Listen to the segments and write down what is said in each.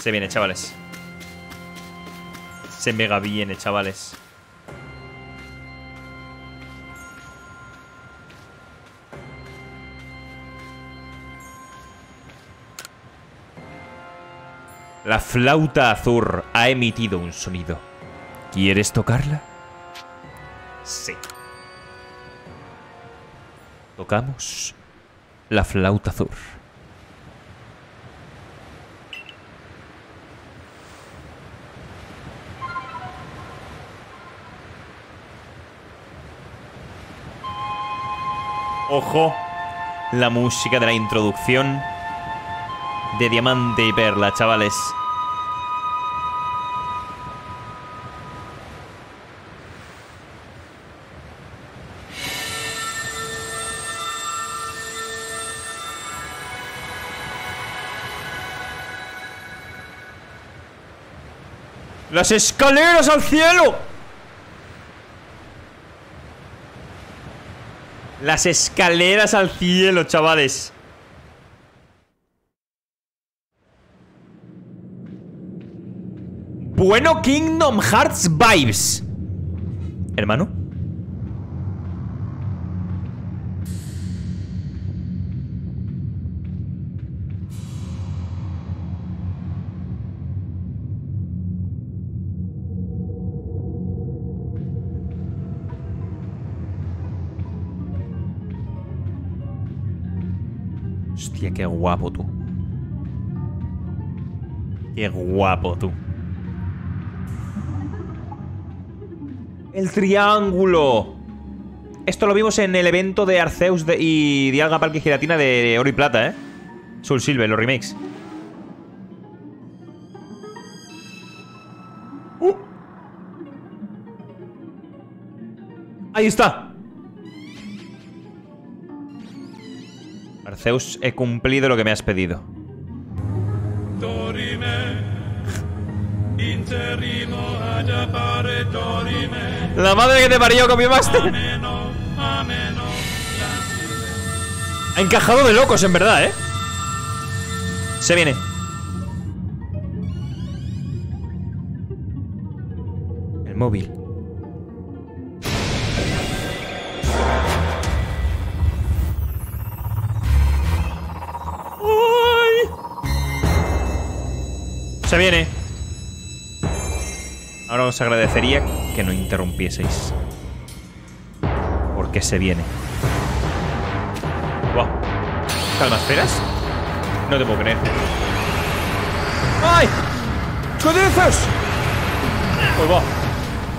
Se viene, chavales. Se mega viene, chavales. La flauta azul ha emitido un sonido. ¿Quieres tocarla? Sí. Tocamos la flauta azul. Ojo, la música de la introducción de Diamante y Perla, chavales. ¡Las escaleras al cielo! Las escaleras al cielo, chavales. Bueno, Kingdom Hearts vibes. Hermano. Qué guapo tú. Qué guapo tú. El triángulo. Esto lo vimos en el evento de Arceus de- y Dialga Parque y Giratina de Oro y Plata, ¿eh? Soul Silver, los remakes. ¡Uh! Ahí está. Arceus, he cumplido lo que me has pedido. La madre que te parió con mi máster. Ha encajado de locos, en verdad, ¿eh? Se viene. El móvil. Ahora os agradecería que no interrumpieseis. Porque se viene. Wow. ¿Calmasferas? No te puedo creer. ¡Ay! ¿Qué dices? Pues va.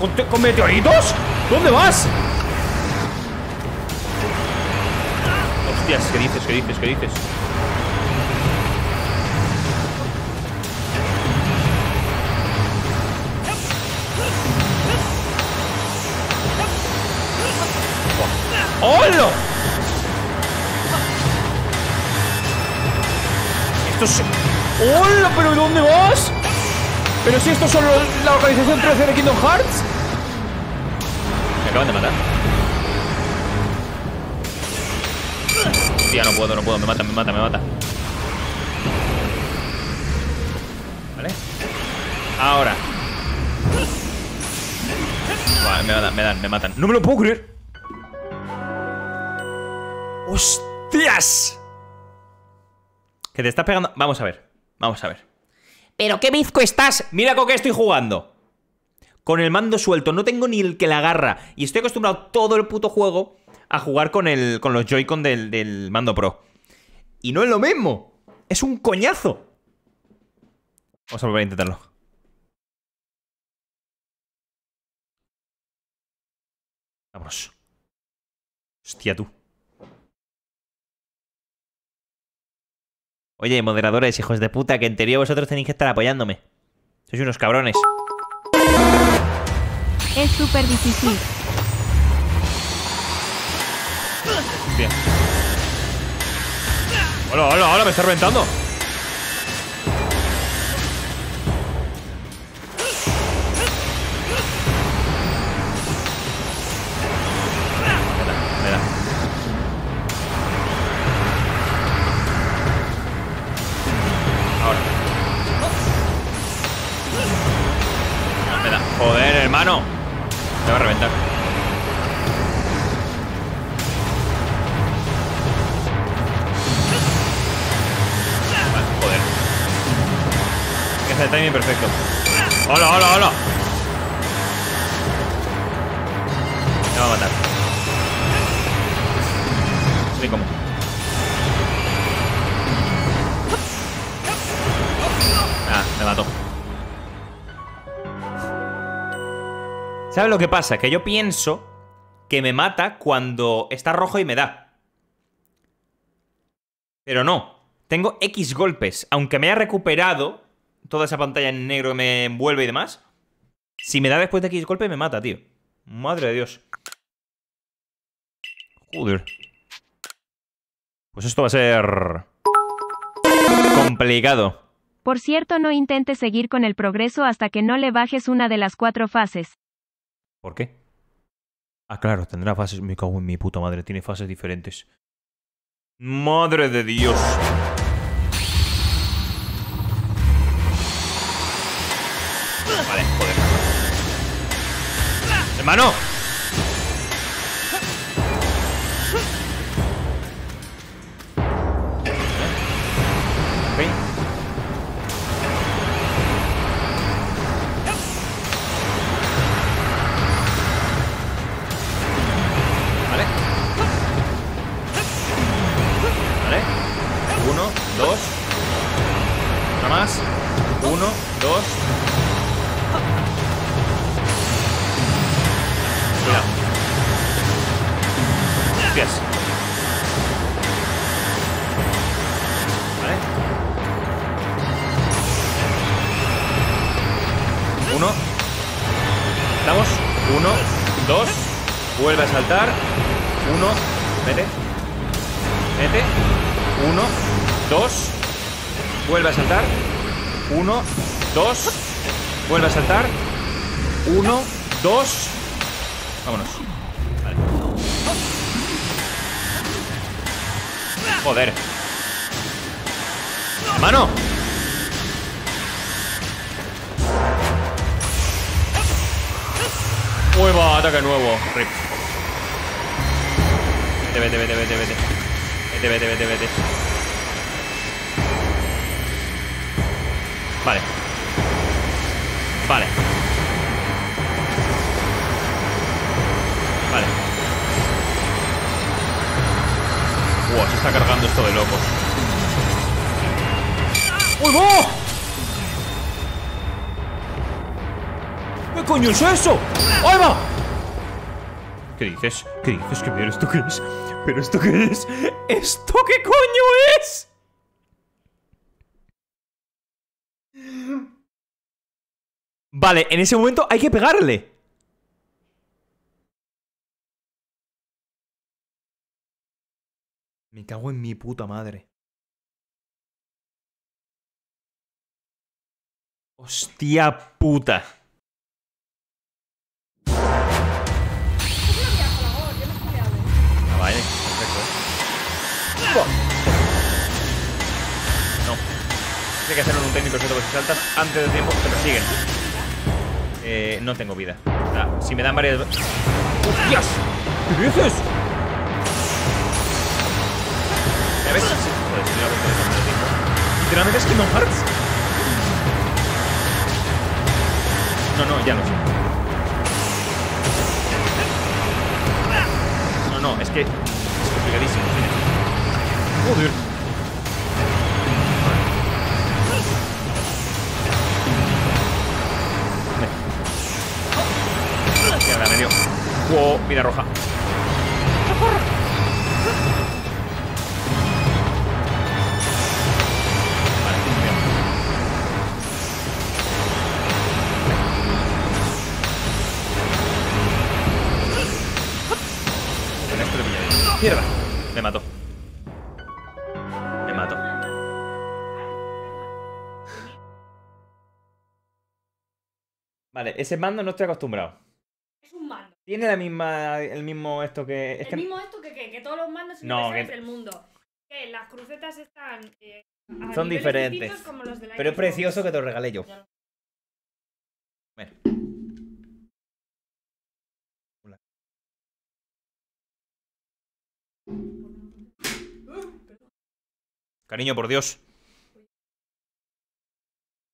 ¿Con, con meteoritos? ¿Dónde vas? Hostias, ¿qué dices? ¿Qué dices? ¿Qué dices? ¡Hola! Esto es... ¡Hola! ¿Pero dónde vas? ¿Pero si esto es solo la organización 13 de Kingdom Hearts? Me acaban de matar. Tía, no puedo, no puedo. Me mata, me mata, me mata. ¿Vale? Ahora. Vale, me me dan, me matan. ¡No me lo puedo creer! Que te está pegando. Vamos a ver. Vamos a ver. Pero qué bizco estás. Mira con qué estoy jugando. Con el mando suelto. No tengo ni el que la agarra. Y estoy acostumbrado todo el puto juego a jugar con, el, con los Joy-Con del, del mando Pro. Y no es lo mismo. Es un coñazo. Vamos a volver a intentarlo. Vamos. Hostia, tú. Oye, moderadores, hijos de puta, que en teoría vosotros tenéis que estar apoyándome. Sois unos cabrones. Es súper difícil. Hostia. Hola, hola, hola, me está reventando. Hermano. Me va a reventar. Vale, joder. El timing perfecto. ¡Hola, hola, hola! Me va a matar. Sí, cómo. Ah, me mató. ¿Sabes lo que pasa? Que yo pienso que me mata cuando está rojo y me da. Pero no. Tengo X golpes. Aunque me haya recuperado toda esa pantalla en negro que me envuelve y demás. Si me da después de X golpes, me mata, tío. Madre de Dios. Joder. Pues esto va a ser... Complicado. Por cierto, no intentes seguir con el progreso hasta que no le bajes una de las cuatro fases. ¿Por qué? Ah, claro, tendrá fases. Me cago en mi puta madre, tiene fases diferentes. Madre de Dios. Vale, joder. ¡Hermano! ¿Qué coño es eso? ¡Ahí va! ¿Qué dices? ¿Qué dices? ¿Qué pero esto qué es? ¿Pero esto qué es? ¿Esto qué coño es? Vale, en ese momento hay que pegarle. Me cago en mi puta madre. Hostia puta. Hay que hacerlo en un técnico si saltas antes de tiempo te persiguen. Eh, no tengo vida. Sea, si me dan varias... ¡Hostias! ¿Qué dices? ¿Ya ves? Sí, joder, si tiempo. Literalmente es Kingdom Hearts. No, no, ya no. No, no, es que es complicadísimo. Joder. Mierda, me. Wow, mira roja. ¡Mierda! Me mató. Me mató. Vale, ese mando no estoy acostumbrado. Tiene la misma, el mismo esto que... El mismo esto que, que, que todos los mandos universales no, del mundo. Que las crucetas están... Eh, Son diferentes. Como los de pero es precioso que te lo regalé yo. Ya. Bueno. Cariño, por Dios.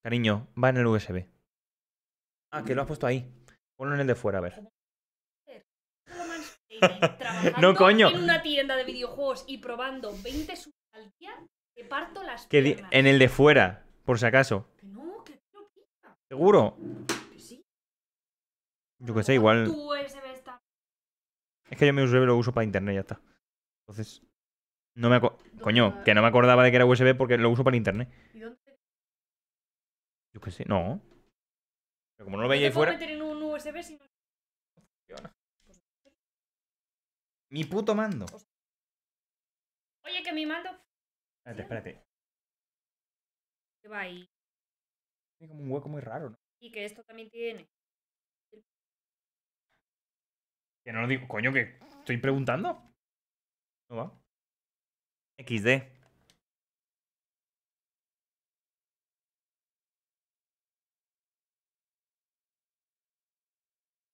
Cariño, va en el USB. Ah, que lo has puesto ahí. Ponlo en el de fuera, a ver. Trabajando No, coño. En una tienda de videojuegos y probando 20 subs al día, te parto las Que en el de fuera, por si acaso. Que no, que no quita. ¿Seguro? Que sí. Yo que sé, igual. Tu USB está. Es que yo mi USB lo uso para internet, ya está. Entonces. No me Coño, que no me acordaba de que era USB porque lo uso para internet. ¿Y dónde te Yo que sé, no. Pero como no lo veía ahí puedo fuera. meter en un USB si no. Mi puto mando. Oye, que mi mando. Espérate, espérate. Que va ahí. Tiene como un hueco muy raro, ¿no? Y que esto también tiene. Que no lo digo. Coño, que estoy preguntando. No va. XD.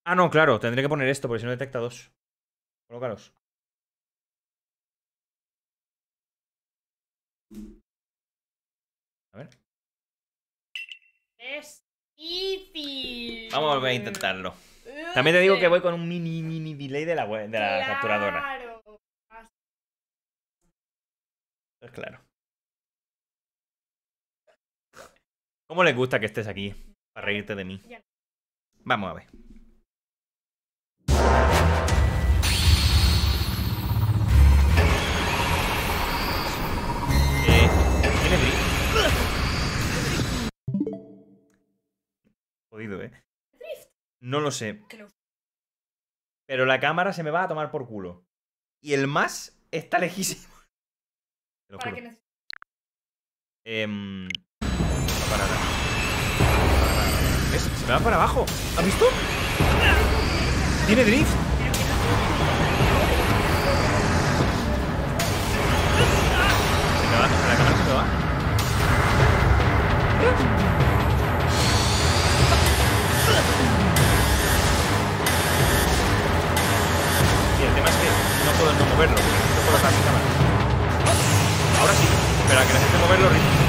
Ah, no, claro, tendré que poner esto porque si no detecta dos. Colócalos. A ver. Es easy. Vamos a volver a intentarlo. También te digo que voy con un mini, mini delay de la, web- de la capturadora. Claro. Pues claro. ¿Cómo les gusta que estés aquí? Para reírte de mí. Vamos a ver. Jodido, ¿eh? No lo sé. Que Pero la cámara se me va a tomar por culo. Y el más está lejísimo. Te lo ¿Para juro. Em. Se me va para abajo. ¿Has visto? Tiene drift. Se me va, la cámara se me va. Es que no puedo no moverlo. No puedo colocar mi cámara. Ahora sí, pero que necesite moverlo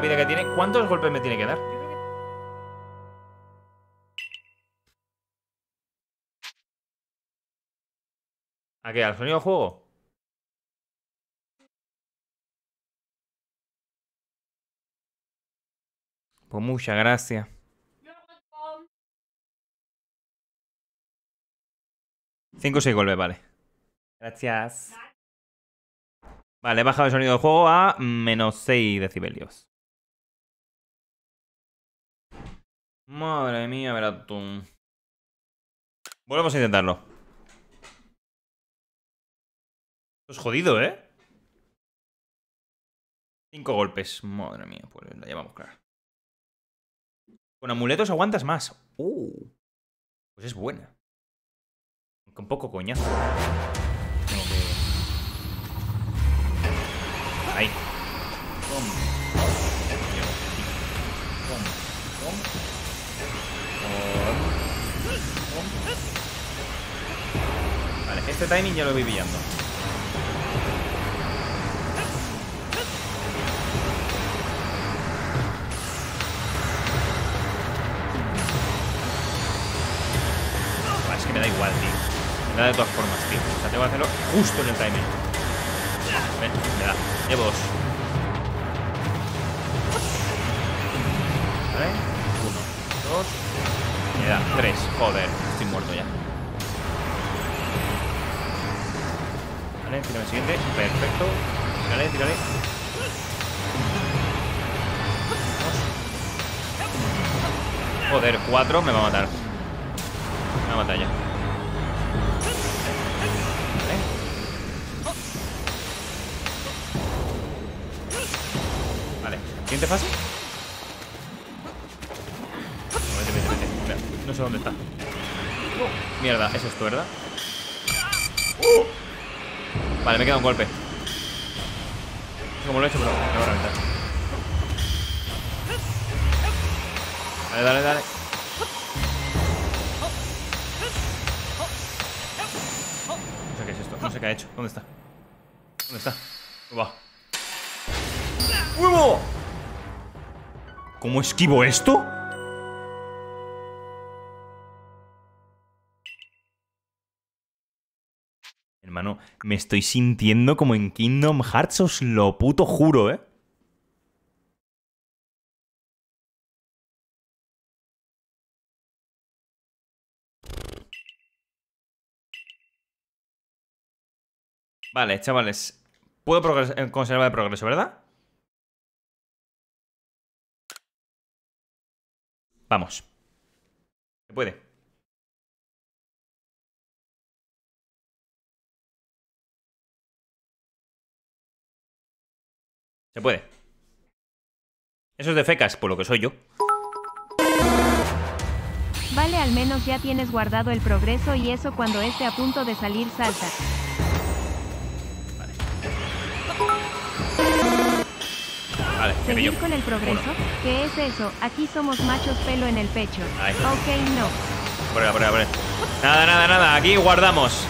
la vida que tiene, ¿cuántos golpes me tiene que dar? ¿A qué? ¿Al sonido del juego? Pues muchas gracias. 5 o 6 golpes, vale. Gracias. Vale, he bajado el sonido del juego a menos 6 decibelios. Madre mía, tú. Volvemos a intentarlo. Esto es jodido, ¿eh? 5 golpes. Madre mía, pues la llevamos clara. Con amuletos aguantas más. Uh. Pues es buena. Aunque un poco coñazo. Tengo que. Ahí. Pum. Pum. Pum. Este timing ya lo voy pillando. Es que me da igual, tío. Me da de todas formas, tío. O sea, tengo que hacerlo justo en el timing. Ven, me da. Llevo dos. Vale. Uno, dos. Me da tres. Joder, estoy muerto ya. Vale, tírame siguiente. Perfecto. Tírale, tírale. Joder, cuatro me va a matar. Me va a matar ya. Vale. Siguiente fase. Vete, vete, vete. No sé dónde está. Mierda, es esto, ¿verdad? Vale, me queda un golpe. No sé cómo lo he hecho, pero me voy a reventar. Dale, dale, dale. No sé qué es esto. No sé qué ha hecho. ¿Dónde está? ¿Dónde está? Va. ¡Huevo! ¿Cómo esquivo esto? Hermano, me estoy sintiendo como en Kingdom Hearts, os lo puto juro, ¿eh? Vale, chavales. Puedo eh, conservar el progreso, ¿verdad? Vamos. Se puede. Se puede. Eso es de fecas, por lo que soy yo. Vale, al menos ya tienes guardado el progreso y eso cuando esté a punto de salir salta. Vale, me ¿Seguir con el progreso? ¿Qué es eso? Aquí somos machos pelo en el pecho. Ahí. Ok, no. Ahí, por ahí. Nada, nada, nada. Aquí guardamos.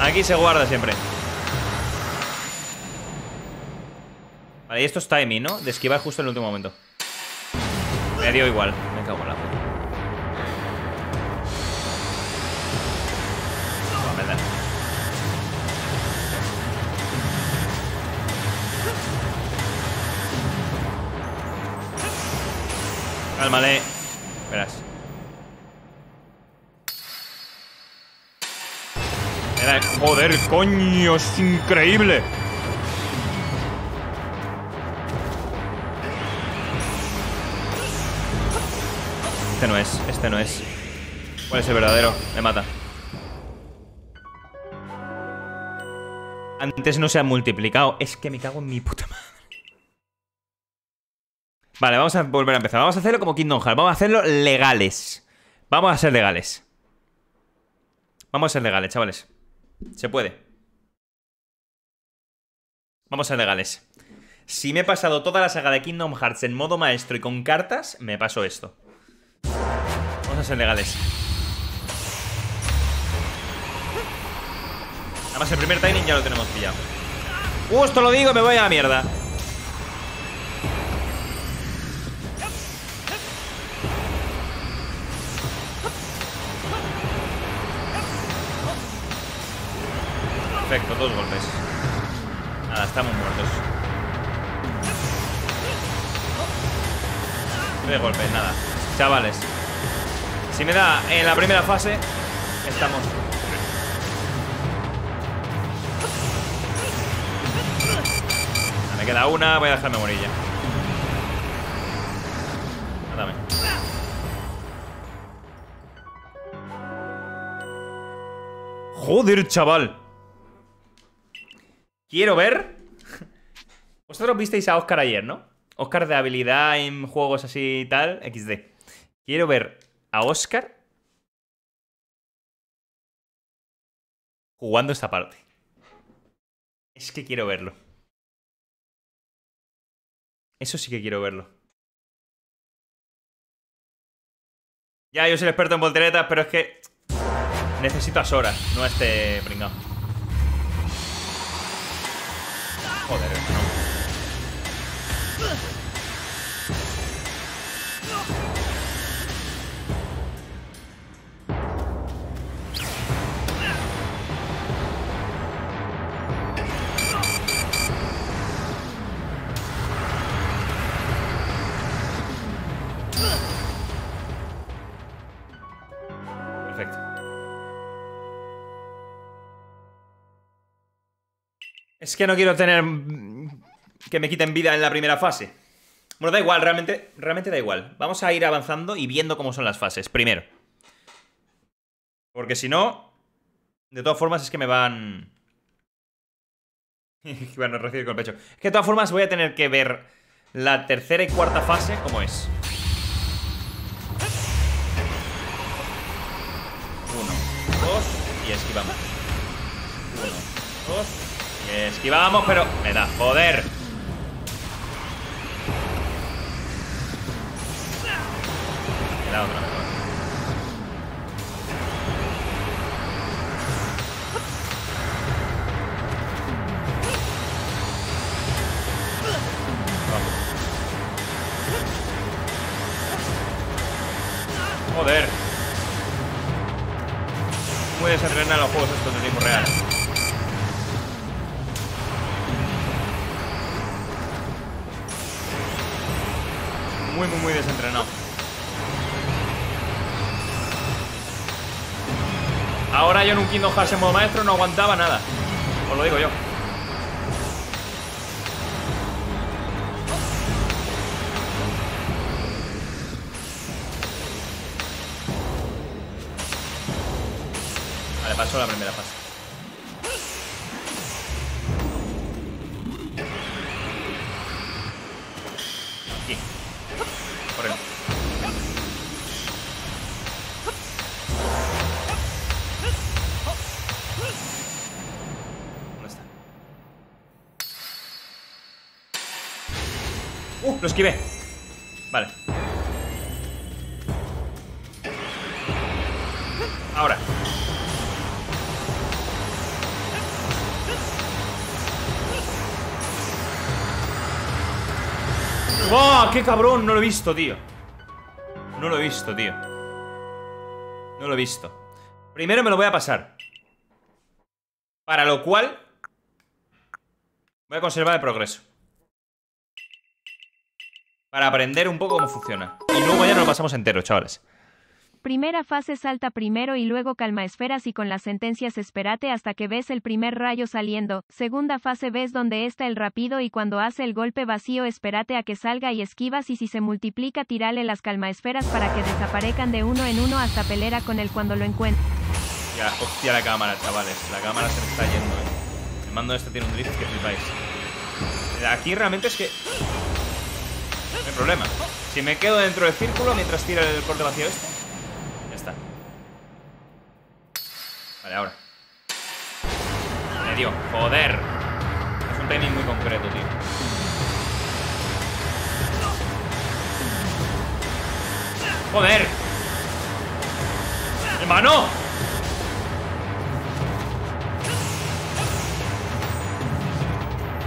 Aquí se guarda siempre. Vale, esto es timing, ¿no? De esquivar justo en el último momento. Me dio igual. Me cago en la puta. Cálmale. Verás. Era- Joder, coño, es increíble. Este no es, este no es. ¿Cuál es el verdadero? Me mata. Antes no se ha multiplicado. Es que me cago en mi puta madre. Vale, vamos a volver a empezar. Vamos a hacerlo como Kingdom Hearts. Vamos a hacerlo legales. Vamos a ser legales. Vamos a ser legales, chavales. Se puede. Vamos a ser legales. Si me he pasado toda la saga de Kingdom Hearts en modo maestro y con cartas, me paso esto. Vamos a ser legales. Además, el primer timing ya lo tenemos pillado. Justo lo digo, me voy a la mierda. Perfecto, dos golpes. Nada, estamos muertos. Tres golpes, nada. Chavales. Si me da en la primera fase, estamos. Ah, Me queda una, voy a dejarme morir ya. Mátame. Joder, chaval. Quiero ver. Vosotros visteis a Oscar ayer, ¿no? Oscar de habilidad en juegos así y tal, XD. Quiero ver a Oscar jugando esta parte. Es que quiero verlo. Eso sí que quiero verlo. Ya, yo soy el experto en volteretas, pero es que necesito a Sora, no a este pringao. Joder, hermano. Es que no quiero tener que me quiten vida en la primera fase. Bueno, da igual, realmente, realmente da igual. Vamos a ir avanzando y viendo cómo son las fases, primero. Porque si no, de todas formas es que me van... bueno, recibir con el pecho. Es que de todas formas voy a tener que ver la tercera y cuarta fase, ¿cómo es? Uno, dos y esquivamos. Uno, dos esquivamos, pero me da joder. Me da otra mejor. Joder. Muy desentrenado los juegos estos de tiempo real. Muy, muy, muy desentrenado. Ahora yo en un Kingdom Hearts en modo maestro no aguantaba nada. Os lo digo yo. Vale, paso a la primera fase. Lo esquivé. Vale. Ahora. ¡Oh! ¡Qué cabrón! No lo he visto, tío. No lo he visto, tío. No lo he visto. Primero me lo voy a pasar. Para lo cual... Voy a conservar el progreso. Para aprender un poco cómo funciona. Y luego ya nos lo pasamos entero, chavales. Primera fase salta primero y luego calma esferas y con las sentencias espérate hasta que ves el primer rayo saliendo. Segunda fase ves donde está el rápido y cuando hace el golpe vacío espérate a que salga y esquivas y si se multiplica tirale las calma esferas para que desaparezcan de uno en uno hasta pelera con él cuando lo encuentres. Ya, hostia la cámara, chavales. La cámara se me está yendo, eh. El mando este tiene un drift que flipáis. Aquí realmente es que... No hay problema. Si me quedo dentro del círculo mientras tira el corte vacío este... Ya está. Vale, ahora. Me dio. Joder. Es un timing muy concreto, tío. Joder. ¡Hermano!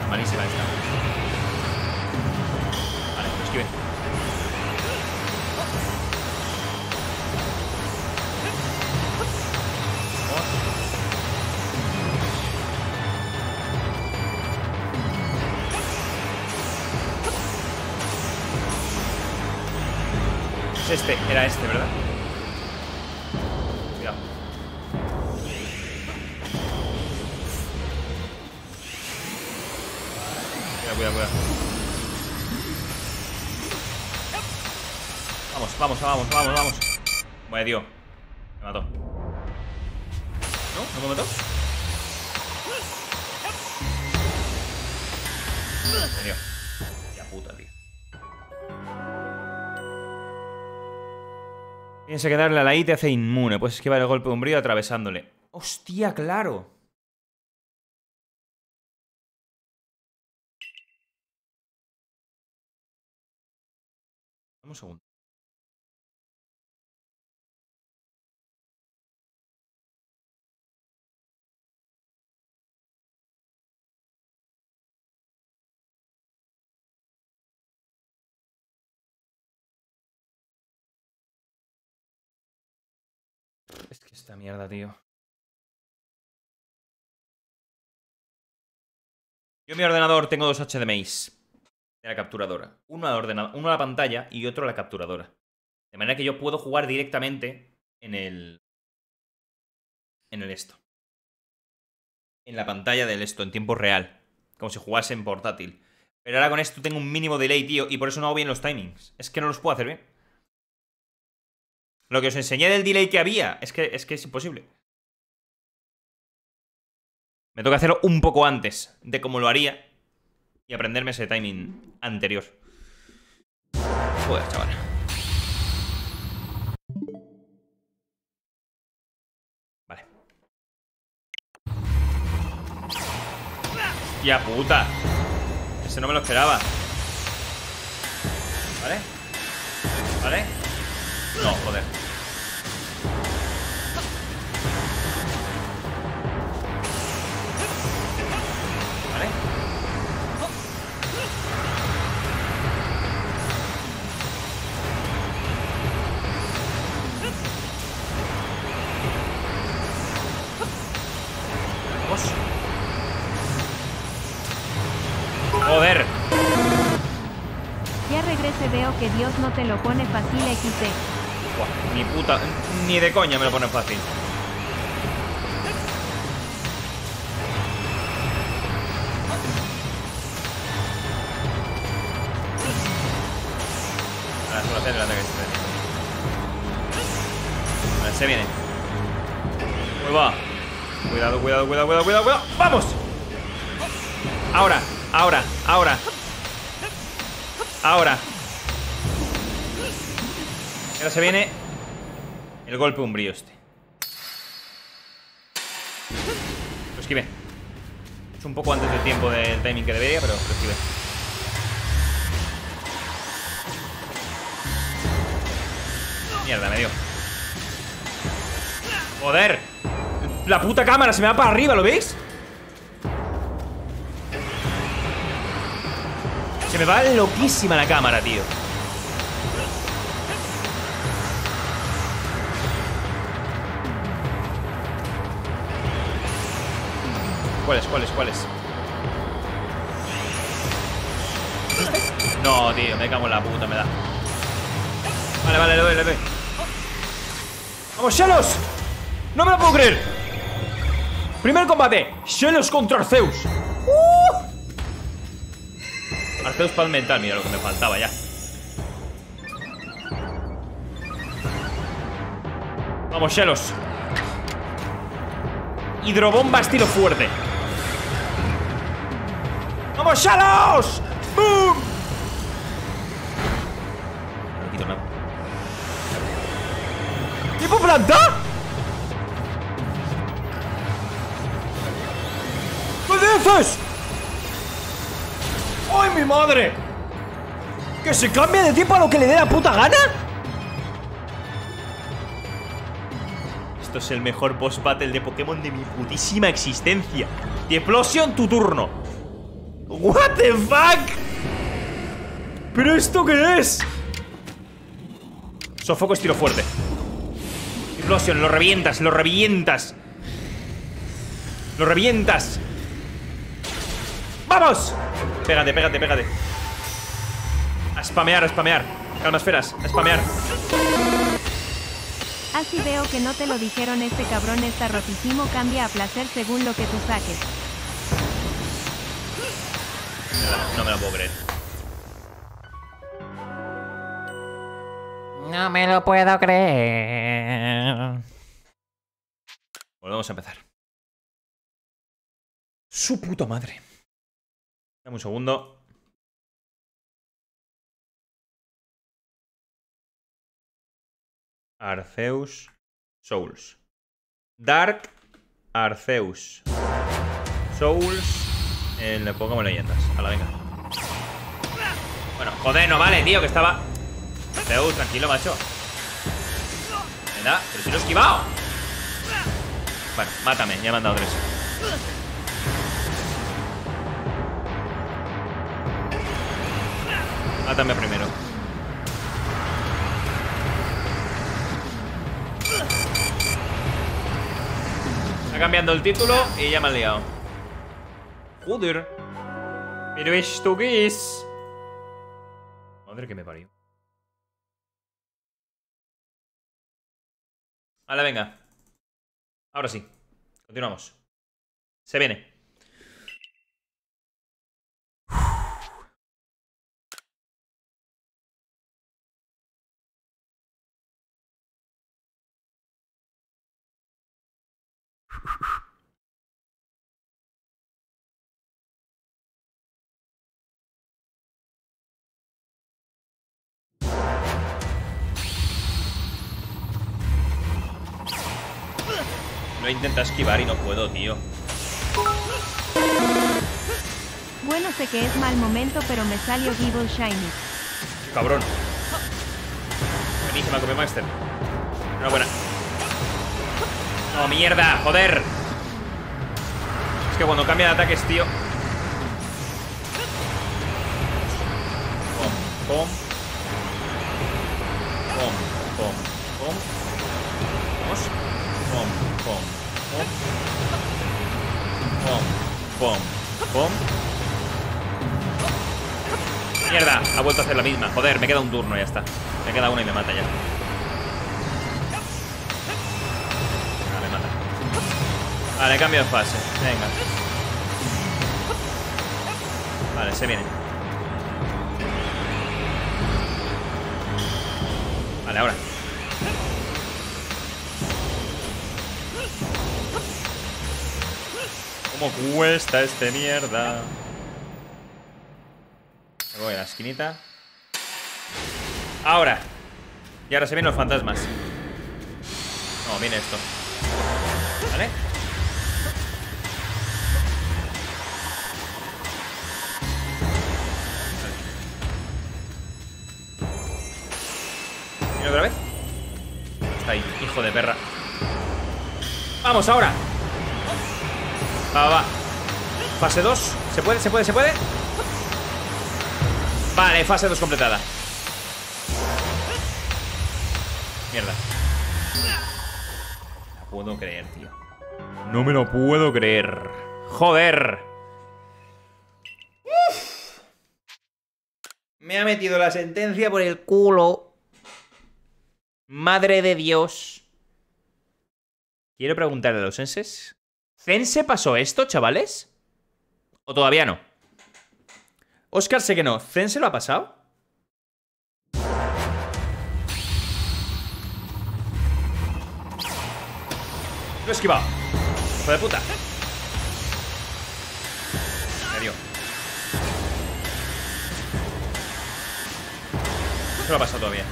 Malísima esta. Vaya Dios. Me mató. ¿No? ¿No me mató? Me dio. Ya puta, tío. Piensa que darle a la I te hace inmune. Puedes esquivar el golpe umbrío atravesándole. ¡Hostia, claro! Dame un segundo. Esta mierda, tío. Yo en mi ordenador tengo dos HDMIs de la capturadora. Uno a, la uno a la pantalla y otro a la capturadora. De manera que yo puedo jugar directamente en el... En el esto. En la pantalla del esto, en tiempo real. Como si jugase en portátil. Pero ahora con esto tengo un mínimo delay, tío, y por eso no hago bien los timings. Es que no los puedo hacer bien. Lo que os enseñé del delay que había, es que es, que es imposible. Me toca hacerlo un poco antes de cómo lo haría y aprenderme ese timing anterior. Joder, chaval. Vale. ¡Ya puta! Ese no me lo esperaba. ¿Vale? ¿Vale? No, joder. Que Dios no te lo pone fácil XD. Ni puta. Ni de coña me lo pone fácil. Vale, se viene. Muy va. Cuidado, cuidado, cuidado, cuidado, cuidado, cuidado. ¡Vamos! Ahora, ahora, ahora. Ahora. Se viene el golpe umbrío este. Lo esquivé. Es un poco antes del tiempo del timing que debería, pero lo esquivé. Mierda, me dio. Joder. La puta cámara se me va para arriba, ¿lo veis? Se me va loquísima la cámara, tío. ¿Cuáles, cuáles, cuáles? No, tío, me cago en la puta, me da. Vale, vale, le doy, le doy. ¡Vamos, Shelos! ¡No me lo puedo creer! Primer combate, Shelos contra Arceus. ¡Uh! Arceus paz mental, mira lo que me faltaba ya. Vamos, Shelos. Hidrobomba estilo fuerte. ¡Vamos, Shalos! ¡Boom! No quito nada. ¿Tipo planta? ¿Qué dices? ¡Ay, mi madre! ¿Que se cambie de tipo a lo que le dé la puta gana? Esto es el mejor boss battle de Pokémon de mi putísima existencia. Deplosion, tu turno. What the fuck? ¿Pero esto qué es? Sofoco estilo fuerte. Deplosion, lo revientas, lo revientas. Lo revientas. ¡Vamos! Pégate, pégate, pégate. A spamear, a spamear. Calma esferas, a spamear. Así veo que no te lo dijeron este cabrón está rotísimo cambia a placer según lo que tú saques. No me lo puedo creer. No me lo puedo creer. Volvemos a empezar. Su puta madre. Dame un segundo. Arceus Souls. Dark Arceus. Souls en Pokémon Leyendas. A la venga. Bueno, joder, no vale, tío, que estaba. Arceus, tranquilo, macho. Venga, pero si lo he esquivado. Bueno, mátame, ya me han dado tres. Mátame primero. Está cambiando el título y ya me han liado. Joder. Pero esto qué es. Madre que me parió. Vale, venga. Ahora sí. Continuamos. Se viene. Esquivar y no puedo, tío. Bueno, sé que es mal momento, pero me salió Evil Shiny. Cabrón. Buenísima, come Master. Enhorabuena. No, mierda, joder. Es que cuando cambia de ataques, tío. Pom, pom. Pom, pom, pom. Mierda, ha vuelto a hacer la misma. Joder, me queda un turno ya está. Me queda uno y me mata ya. Ah, me mata. Vale, cambio de fase. Venga. Vale, se viene. Vale, ahora. ¿Cómo cuesta este mierda? Me voy a la esquinita. Ahora. Y ahora se vienen los fantasmas. No, viene esto. ¿Vale? Vale. ¿Viene otra vez? Está ahí, hijo de perra. ¡Vamos, ahora! Va, va, va. Fase 2. ¿Se puede? ¿Se puede? ¿Se puede? Vale, fase 2 completada. Mierda. No puedo creer, tío. No me lo puedo creer. Joder. Uf. Me ha metido la sentencia por el culo. Madre de Dios. Quiero preguntarle a los senses. ¿Zense pasó esto, chavales? ¿O todavía no? Oscar sé que no. ¿Zense lo ha pasado? Lo he esquivado. Hijo de puta. Me dio. No lo ha pasado todavía.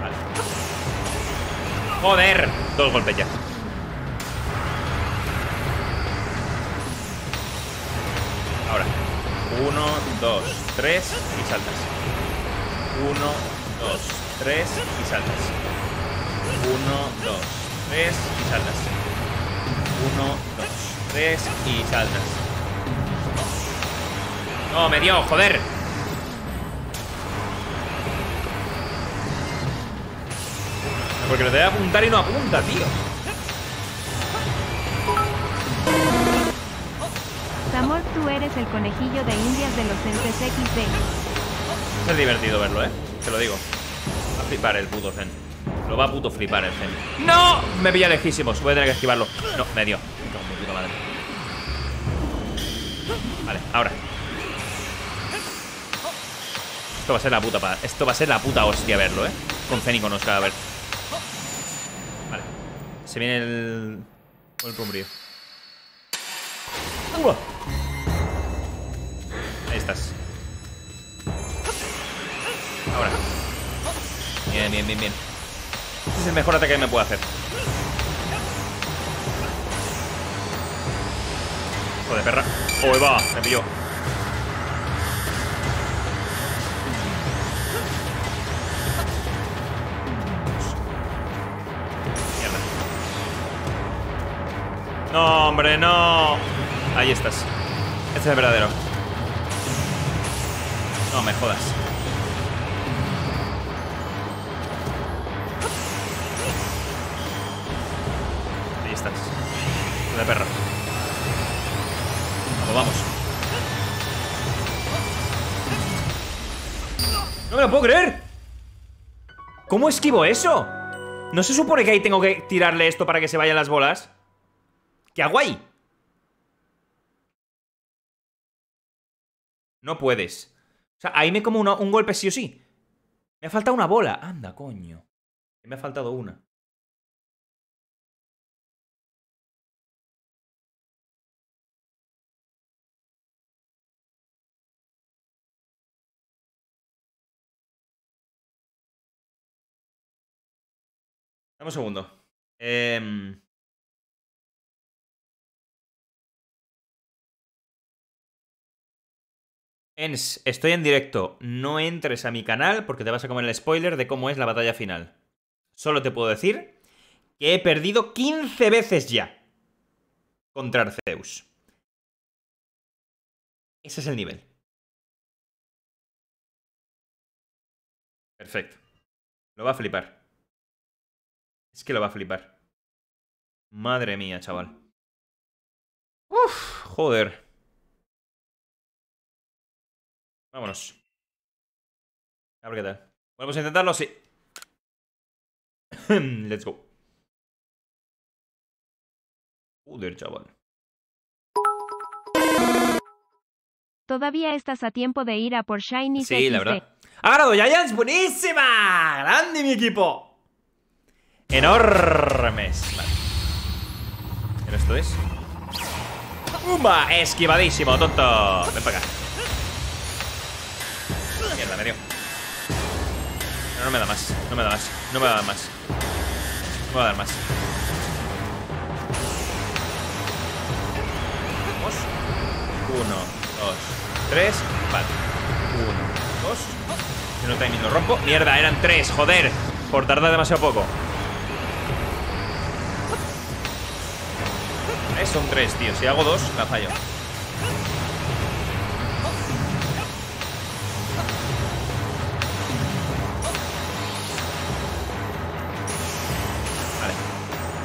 Vale. Joder. Dos golpes ya. 1, 2, 3 y saltas. 1, 2, 3 y saltas. 1, 2, 3 y saltas. 1, 2, 3 y saltas. No, me dio, joder. Porque lo debe apuntar y no apunta, tío. Zamor, tú eres el conejillo de indias de los entes XD. Es divertido verlo, ¿eh? Te lo digo. Va a flipar el puto Zen. Lo va a puto flipar el Zen. ¡No! Me pilla lejísimos. Voy a tener que esquivarlo. No, me dio. Me puta madre. Vale, ahora. Esto va a ser la puta Esto va a ser la puta hostia verlo, ¿eh? Con Zen y con Oscar, a ver. Vale. Se viene el... El pombrío. Ahí estás. Ahora. Bien, bien, bien, bien. Este es el mejor ataque que me puedo hacer. Hijo de perra. ¡Oh, va! Me pilló. Mierda. No, hombre, no. Ahí estás. Este es el verdadero. No me jodas. Ahí estás. De perra. Vamos, vamos. ¡No me lo puedo creer! ¿Cómo esquivo eso? ¿No se supone que ahí tengo que tirarle esto para que se vayan las bolas? ¿Qué hago? No puedes. O sea, ahí me como una- un golpe sí o sí. Me ha faltado una bola. Anda, coño. Me ha faltado una. Dame un segundo. Em, Ens, estoy en directo. No entres a mi canal porque te vas a comer el spoiler de cómo es la batalla final. Solo te puedo decir que he perdido 15 veces ya contra Arceus. Ese es el nivel. Perfecto. Lo va a flipar. Es que lo va a flipar. Madre mía, chaval. Uf, joder. Vámonos. A ver qué tal. ¿Podemos intentarlo? Sí. Let's go. Joder, chaval. Todavía estás a tiempo de ir a por Shiny Sí, la verdad. ¡Ha ganado Giants! ¡Buenísima! ¡Grande mi equipo! Enormes. Vale. ¿Pero esto es? ¡Pumba! Esquivadísimo, tonto. Ven para acá. Mierda, me dio. No, me da más. No me da más. No me va a dar más. No me va a dar más. Vamos. Uno, dos, tres. Vale. Uno, dos. Si no timing lo rompo. Mierda, eran tres, joder. Por tardar demasiado poco. Eh, son tres, tío. Si hago dos, la fallo.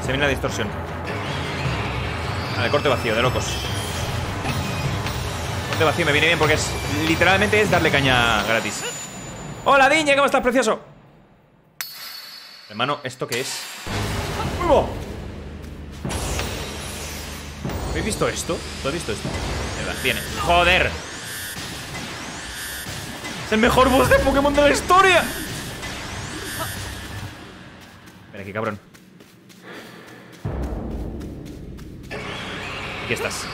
Se viene la distorsión. Vale, corte vacío, de locos. Corte vacío me viene bien porque es literalmente es darle caña gratis. Hola, Diñe, ¿cómo estás, precioso? Hermano, ¿esto qué es? ¡Uy, ¿Habéis visto esto? ¿Tú has visto esto? Viene. ¡Joder! ¡Es el mejor boss de Pokémon de la historia! Ven aquí, cabrón. Aquí estás.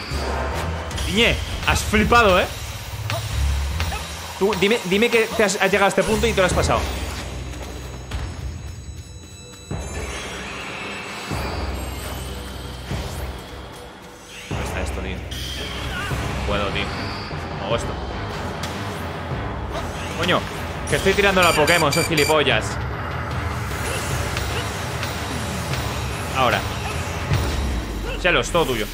Diñe, has flipado, ¿eh? Tú, dime, dime que te has, llegado a este punto y te lo has pasado. ¿Dónde está esto, tío? No puedo, tío. ¿Cómo hago esto? Coño, que estoy tirando la Pokémon, esos gilipollas. Ahora. Chelos, todo tuyo.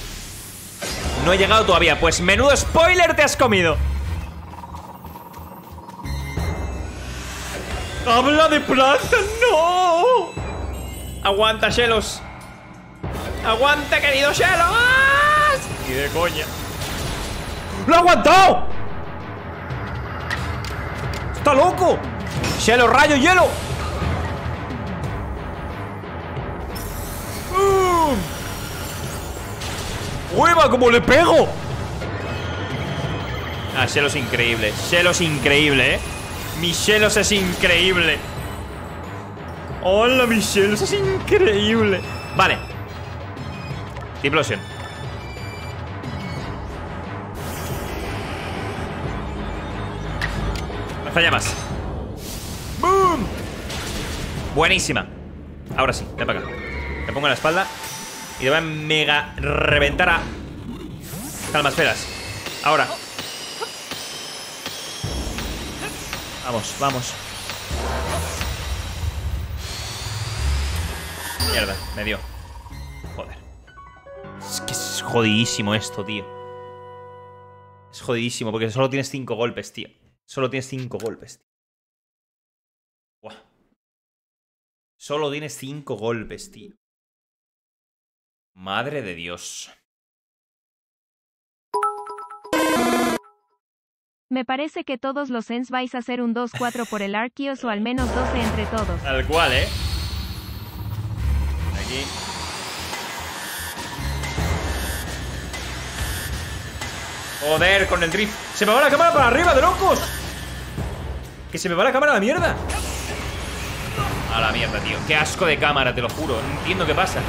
No he llegado todavía. Pues menudo spoiler te has comido. ¡Habla de plata! ¡No! Aguanta, Shelos. ¡Aguanta, querido Shelos! Y de coña. ¡Lo ha aguantado! ¡Está loco! ¡Shelos, rayo, hielo! ¡Hueva, cómo le pego! Ah, Shelos increíble. Shelos increíble, eh. Michelos es increíble. Hola, Michelos es increíble. Vale. Diplosion. llamas. ¡Boom! Buenísima. Ahora sí, ven para acá. Te pongo en la espalda y te voy a mega reventar a calmasferas. Ahora. Vamos, vamos. Mierda, me dio. Joder. Es que es jodidísimo esto, tío. Es jodidísimo porque solo tienes cinco golpes, tío. Solo tienes cinco golpes, tío. Solo tienes cinco golpes, tío. Madre de Dios. Me parece que todos los Ens vais a hacer un 2-4 por el Arceus o al menos 12 entre todos. Tal cual, ¿eh? Aquí. Joder, con el drift. ¡Se me va la cámara para arriba, de locos! ¡Que se me va la cámara a la mierda! A la mierda, tío. Qué asco de cámara, te lo juro. No entiendo qué pasa.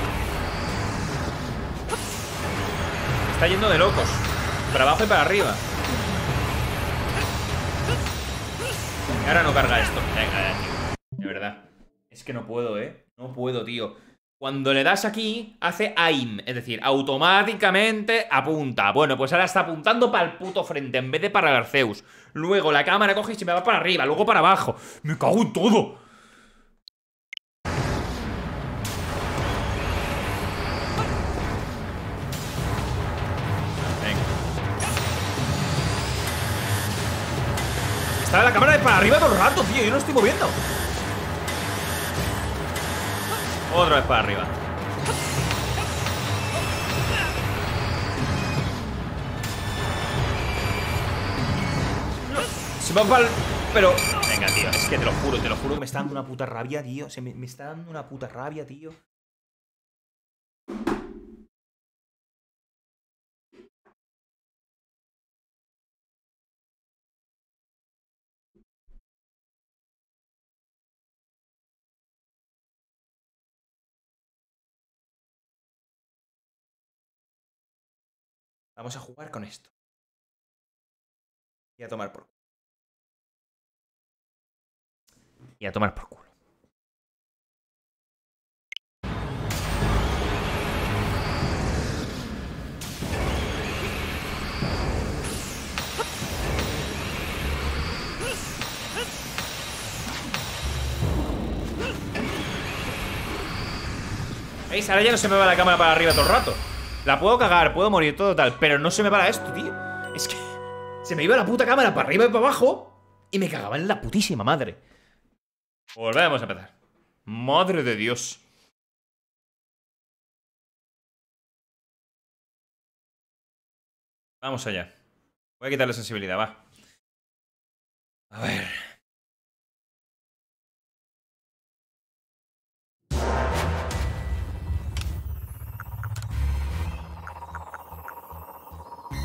Está yendo de locos. Para abajo y para arriba. Ahora no carga esto. Venga, tío. De verdad. Es que no puedo, ¿eh? No puedo, tío. Cuando le das aquí, hace aim, es decir, automáticamente apunta. Bueno, pues ahora está apuntando para el puto frente en vez de para el Arceus. Luego la cámara coge y se me va para arriba, luego para abajo. Me cago en todo. La cámara de para arriba todo el rato, tío. Yo no estoy moviendo. Otra vez para arriba. Se va para el... Pero... Venga, tío. Es que te lo juro, te lo juro. Me está dando una puta rabia, tío. Se me está dando una puta rabia, tío. Vamos a jugar con esto. Y a tomar por culo. Y a tomar por culo. ¿Veis? Ahora ya no se me la cámara para arriba todo el rato. La puedo cagar, puedo morir, todo tal. Pero no se me para esto, tío. Es que se me iba la puta cámara para arriba y para abajo. Y me cagaba en la putísima madre. Volvemos a empezar. Madre de Dios. Vamos allá. Voy a quitarle sensibilidad, va. A ver.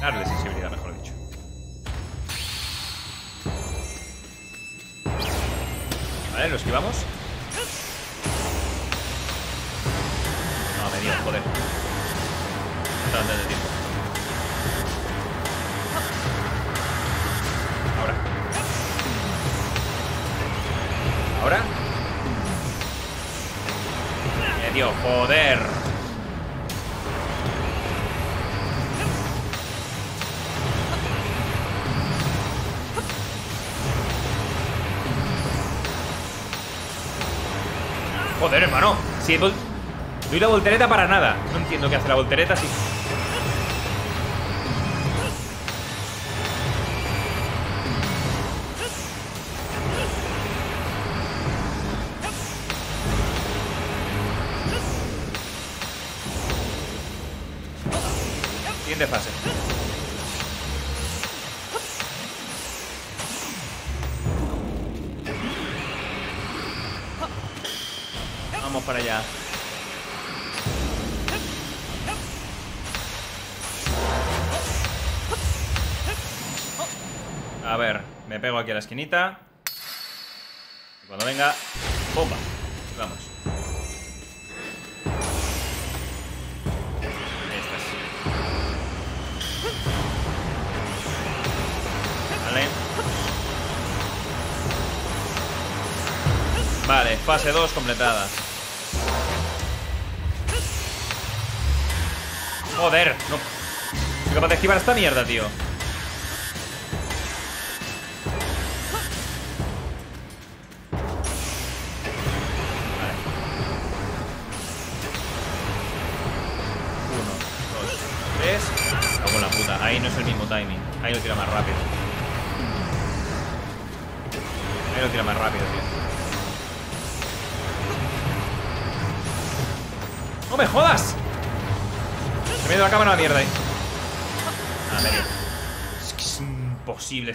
Darle sensibilidad, mejor dicho. Vale, lo esquivamos. No, me dio, joder. Está antes de tiempo. Ahora. Ahora. Me dio, joder. Joder, hermano. Si doy la voltereta para nada. No entiendo qué hace la voltereta si. Esquinita. Y cuando venga, ¡bomba! Vamos. Vale. Vale, fase 2 completada. Joder, no. Soy capaz de esquivar esta mierda, tío.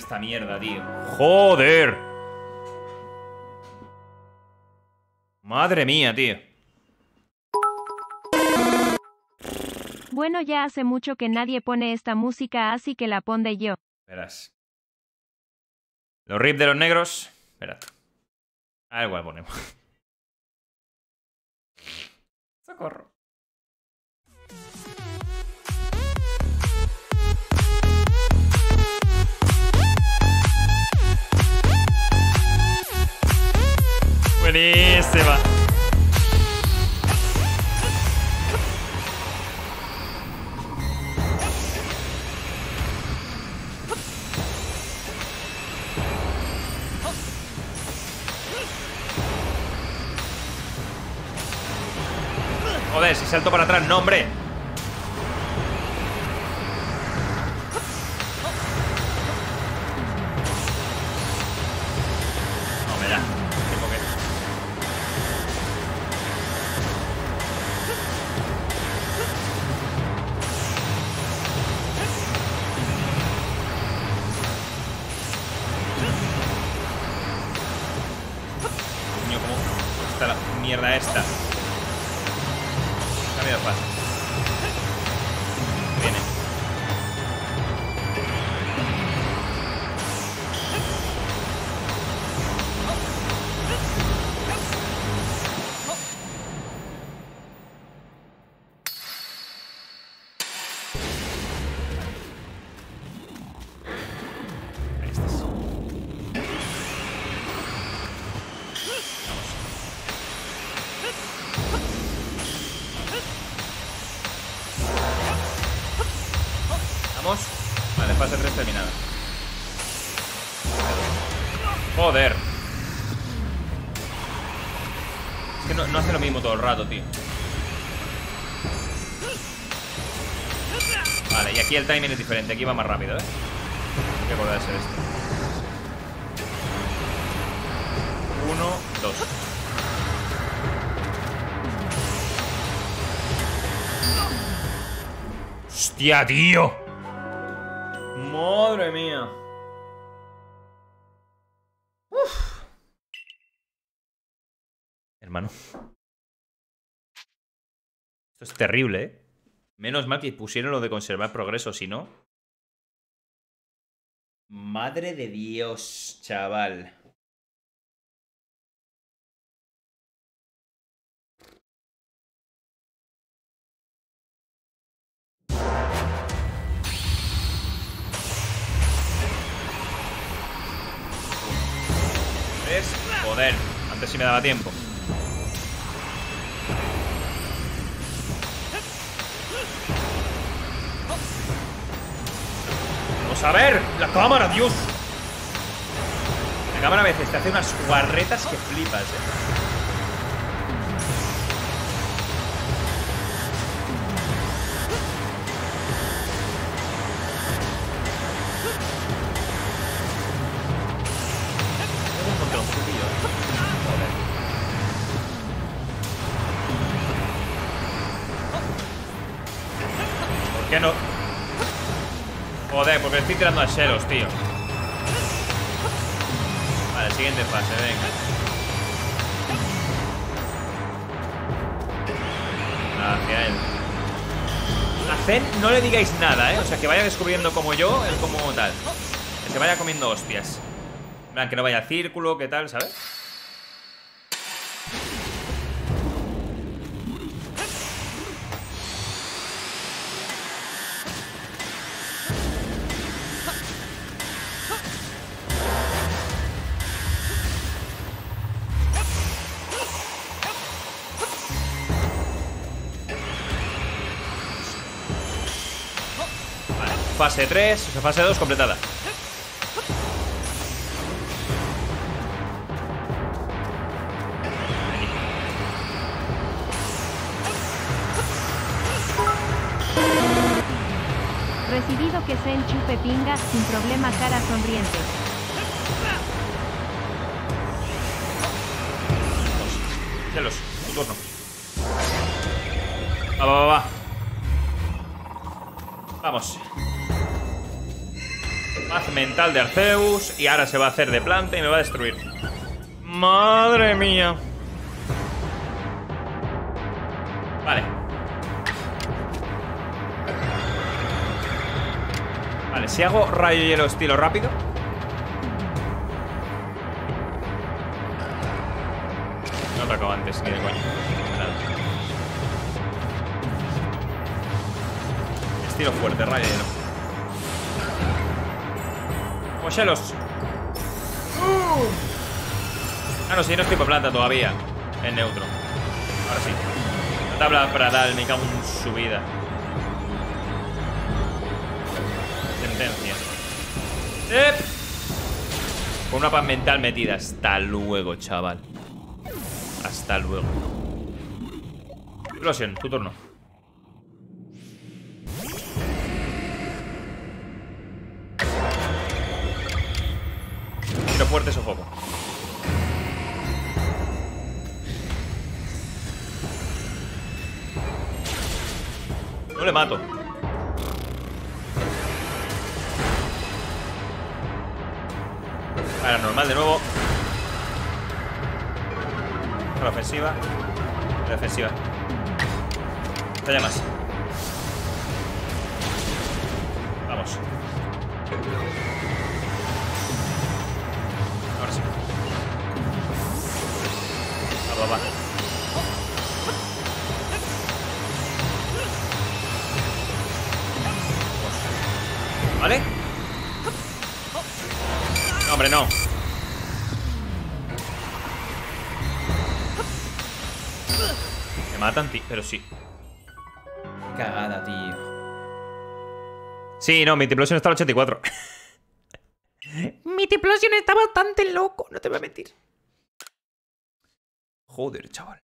Esta mierda, tío. ¡Joder! Madre mía, tío. Bueno, ya hace mucho que nadie pone esta música, así que la pondré yo. Verás. Los rips de los negros. Esperad. Ah, igual ponemos. Socorro. Salto para atrás, no, hombre. Todo el rato, tío. Vale, y aquí el timing es diferente. Aquí va más rápido, ¿eh? ¿Qué puede ser esto? Uno, dos. ¡Hostia, tío! Terrible, ¿eh? Menos mal que pusieron lo de conservar progreso, si no. Madre de Dios, chaval. Joder, antes sí me daba tiempo. A ver, la cámara, Dios. La cámara a veces te hace unas guarretas que flipas, eh. A Shelos, tío. Vale, siguiente fase, venga. Hacia él. A Zen no le digáis nada, ¿eh? O sea, que vaya descubriendo como yo, él como tal. Que se vaya comiendo hostias. Que no vaya a círculo, que tal, ¿sabes? Fase 3, o sea, fase 2 completada. Recibido que Zen chupe pinga, sin problema cara sonriente. Celos, tu turno. Mental de Arceus. Y ahora se va a hacer de planta y me va a destruir. Madre mía. Vale. Vale, si hago rayo hielo estilo rápido. No atacaba antes, ni de. Nada. Estilo fuerte, rayo hielo. Ah, no, si no estoy por planta todavía. En neutro. Ahora sí. La tabla pradal, me cago en su vida. Sentencia. ¡Ep! Con una paz mental metida. Hasta luego, chaval. Hasta luego. Explosion, tu turno. Le mato. Ahora, normal de nuevo. La ofensiva. La defensiva. Te llamas. Vamos. Ahora sí. Va, va, va. Hombre, no. Me matan, tío. Pero sí. Cagada, tío. Sí, no, mi explosión está al 84. Mi Tiplosion está bastante loco, no te voy a mentir. Joder, chaval.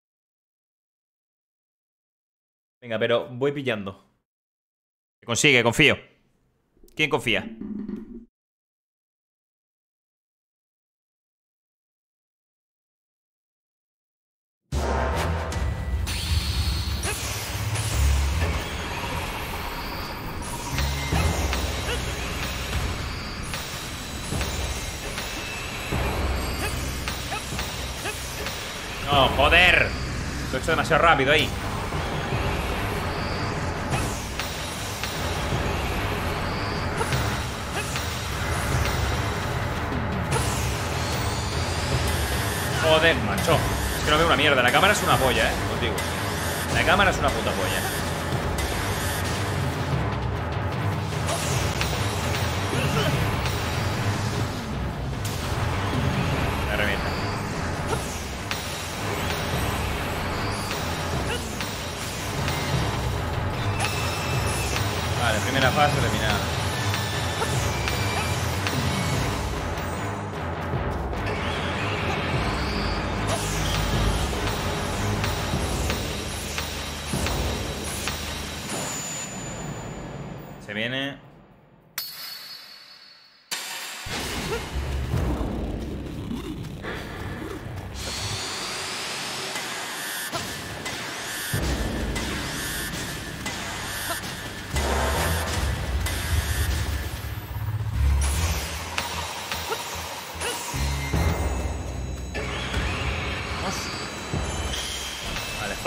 Venga, pero voy pillando. Se consigue, confío. ¿Quién confía? No, joder. Lo he hecho demasiado rápido ahí. Joder, macho. Es que no veo una mierda. La cámara es una polla, eh. Os digo. La cámara es una puta polla.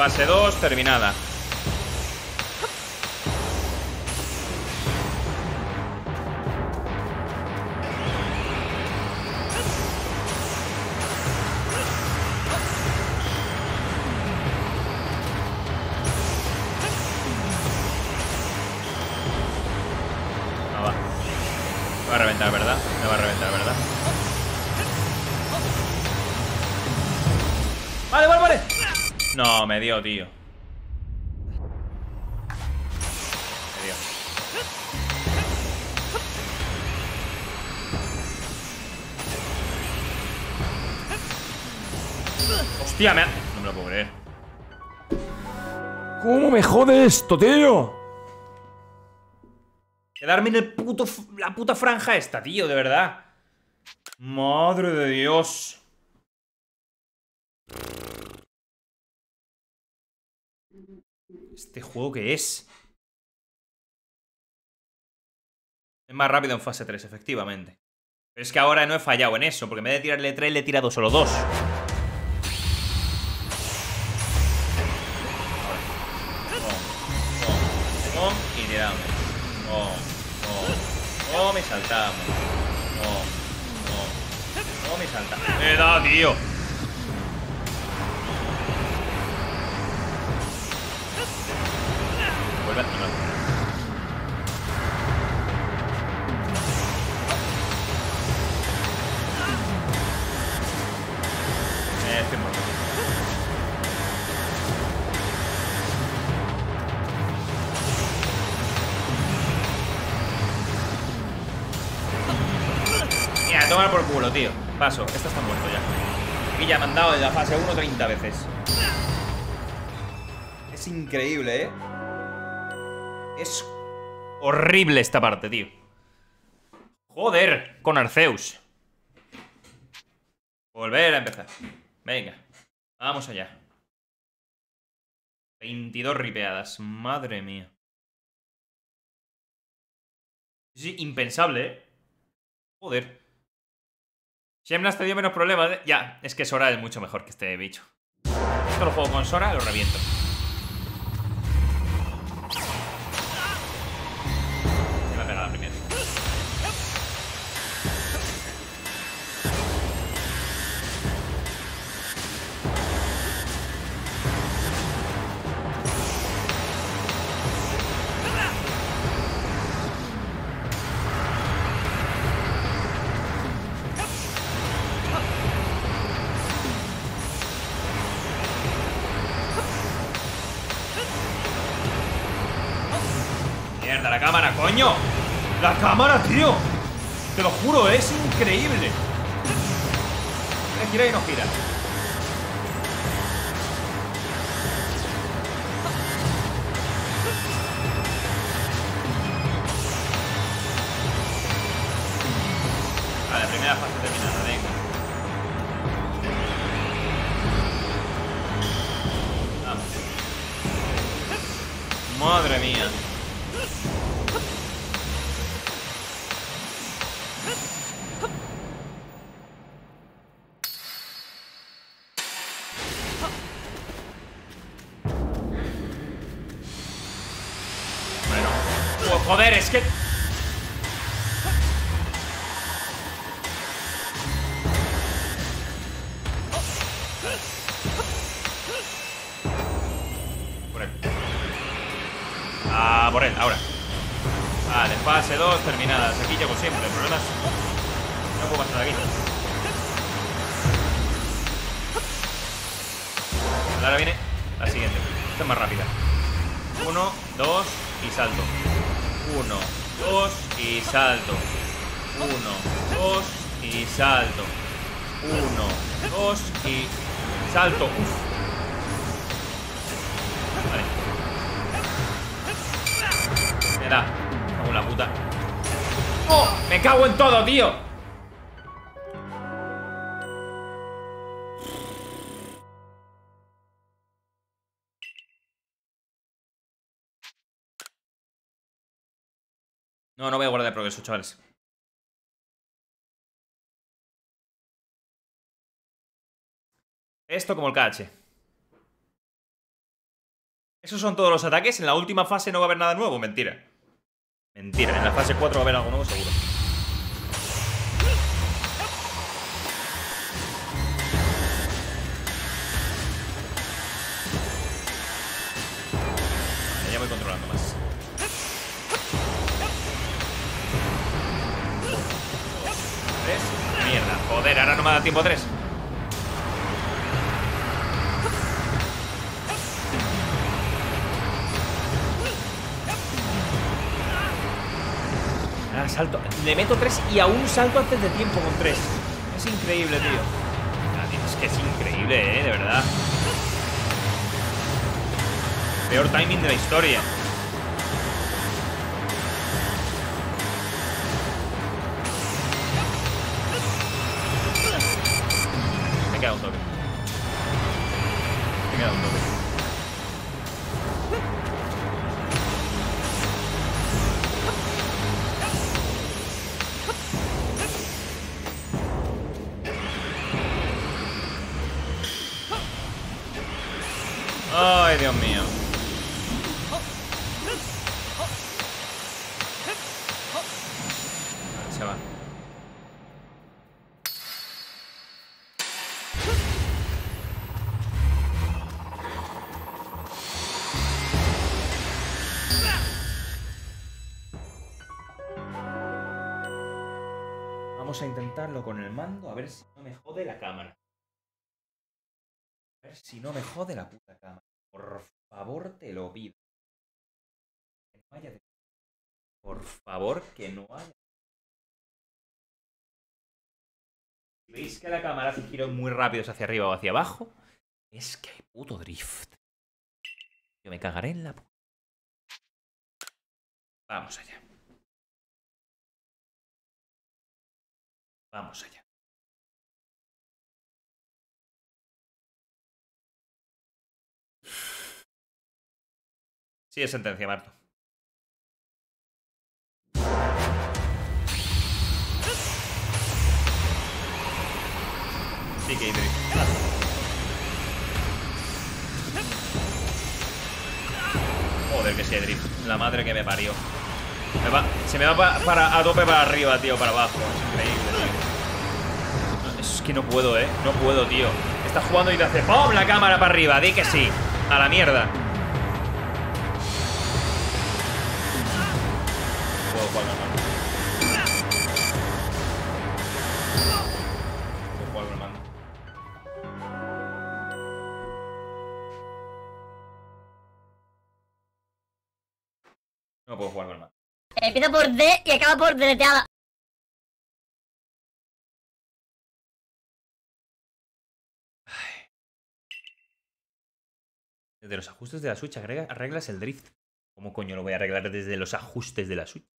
Fase 2 terminada. No, me dio, tío. Me dio. Hostia, me ha... No me lo puedo creer. ¿Cómo me jode esto, tío? Quedarme en el puto, la puta franja esta, tío, de verdad. Madre de Dios. ¿Este juego qué es? Es más rápido en fase 3, efectivamente. Pero es que ahora no he fallado en eso, porque en vez de tirarle 3, le he tirado solo 2. Pom, y tiramos. Pom, pom, pom y saltamos. Pom, pom, pom y saltamos. ¡Me da, tío! Vuelve a no. Eh, estoy muerto. Mira, toma por culo, tío. Paso, este está muerto ya. Aquí ya me han dado en la fase 1 30 veces. Es increíble, ¿eh? Es horrible esta parte, tío. Joder, con Arceus. Volver a empezar. Venga, vamos allá. 22 ripeadas, madre mía. Sí, impensable, ¿eh? Joder. Shemnas te dio menos problemas, ¿eh? Ya, es que Sora es mucho mejor que este bicho. Esto lo juego con Sora, lo reviento. Mierda, la cámara, coño. La cámara, tío. Te lo juro, es increíble. Gira y no gira. Chavales. Esto como el KH. Esos son todos los ataques. En la última fase no va a haber nada nuevo. Mentira. Mentira. En la fase 4 va a haber algo nuevo seguro. Da tiempo tres. Ah, salto. Le meto tres y aún salto antes de tiempo con tres. Es increíble, tío, Es que es increíble, eh, de verdad. Peor timing de la historia. La cámara. A ver si no me jode la puta cámara. Por favor, te lo pido. Que no haya Por favor, que no haya. Si veis que la cámara hace giros muy rápidos hacia arriba o hacia abajo, es que hay puto drift. Yo me cagaré en la... pu- Vamos allá. Vamos allá. Sí, es sentencia, Marto. Sí que Idris. Joder, que sí, Idris. La madre que me parió. Me va- se me va pa- para, a tope para arriba, tío, para abajo. Es increíble, tío. Es que no puedo, eh. No puedo, tío. Estás jugando y te hace ¡Pum! La cámara para arriba. Di que sí. A la mierda. Jugar con el mando. No puedo jugar con el mando. No puedo jugar con el mando. Empieza por D y acaba por deleteada. Desde los ajustes de la Switch arreglas el drift. ¿Cómo coño lo voy a arreglar desde los ajustes de la Switch?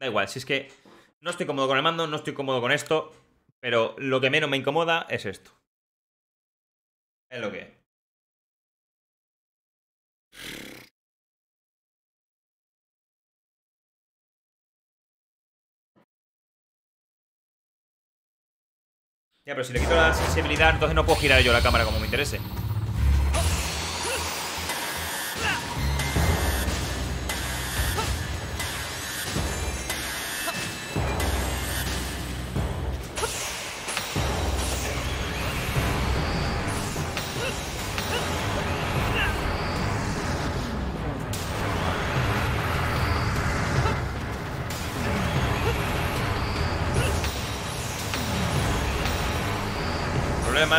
Da igual, si es que no estoy cómodo con el mando, no estoy cómodo con esto, pero lo que menos me incomoda es esto. Es lo que. Ya, pero si le quito la sensibilidad, entonces no puedo girar yo la cámara como me interese.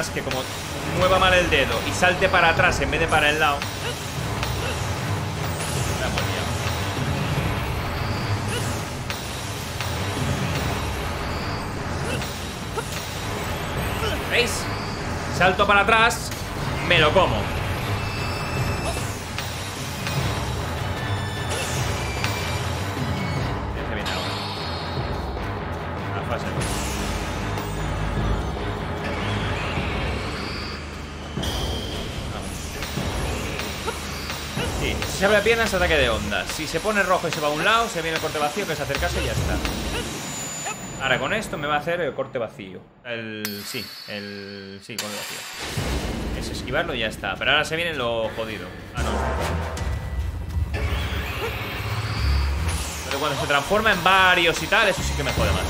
Que como mueva mal el dedo y salte para atrás en vez de para el lado. La hemos liado. ¿Veis? Salto para atrás, me lo como. Se abre la pierna es ataque de onda. Si se pone rojo y se va a un lado, se viene el corte vacío, que es acercarse y ya está. Ahora con esto me va a hacer el corte vacío. El. Sí, el. Sí, corte vacío. Es esquivarlo y ya está. Pero ahora se viene lo jodido. Ah, no. Pero cuando se transforma en varios y tal, eso sí que me jode más.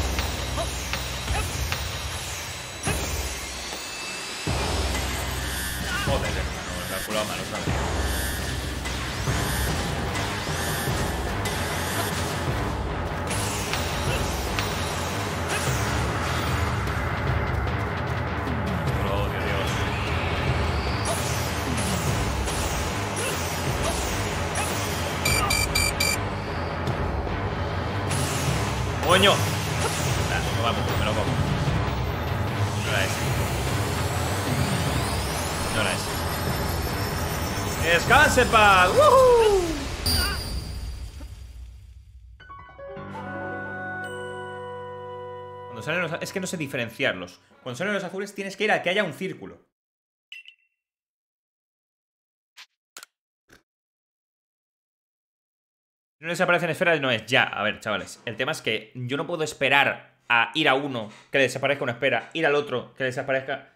Es que no sé diferenciarlos. Cuando salen los azules tienes que ir a que haya un círculo. No desaparecen esferas, no es ya. A ver, chavales. El tema es que yo no puedo esperar a ir a uno que le desaparezca una esfera, ir al otro que le desaparezca.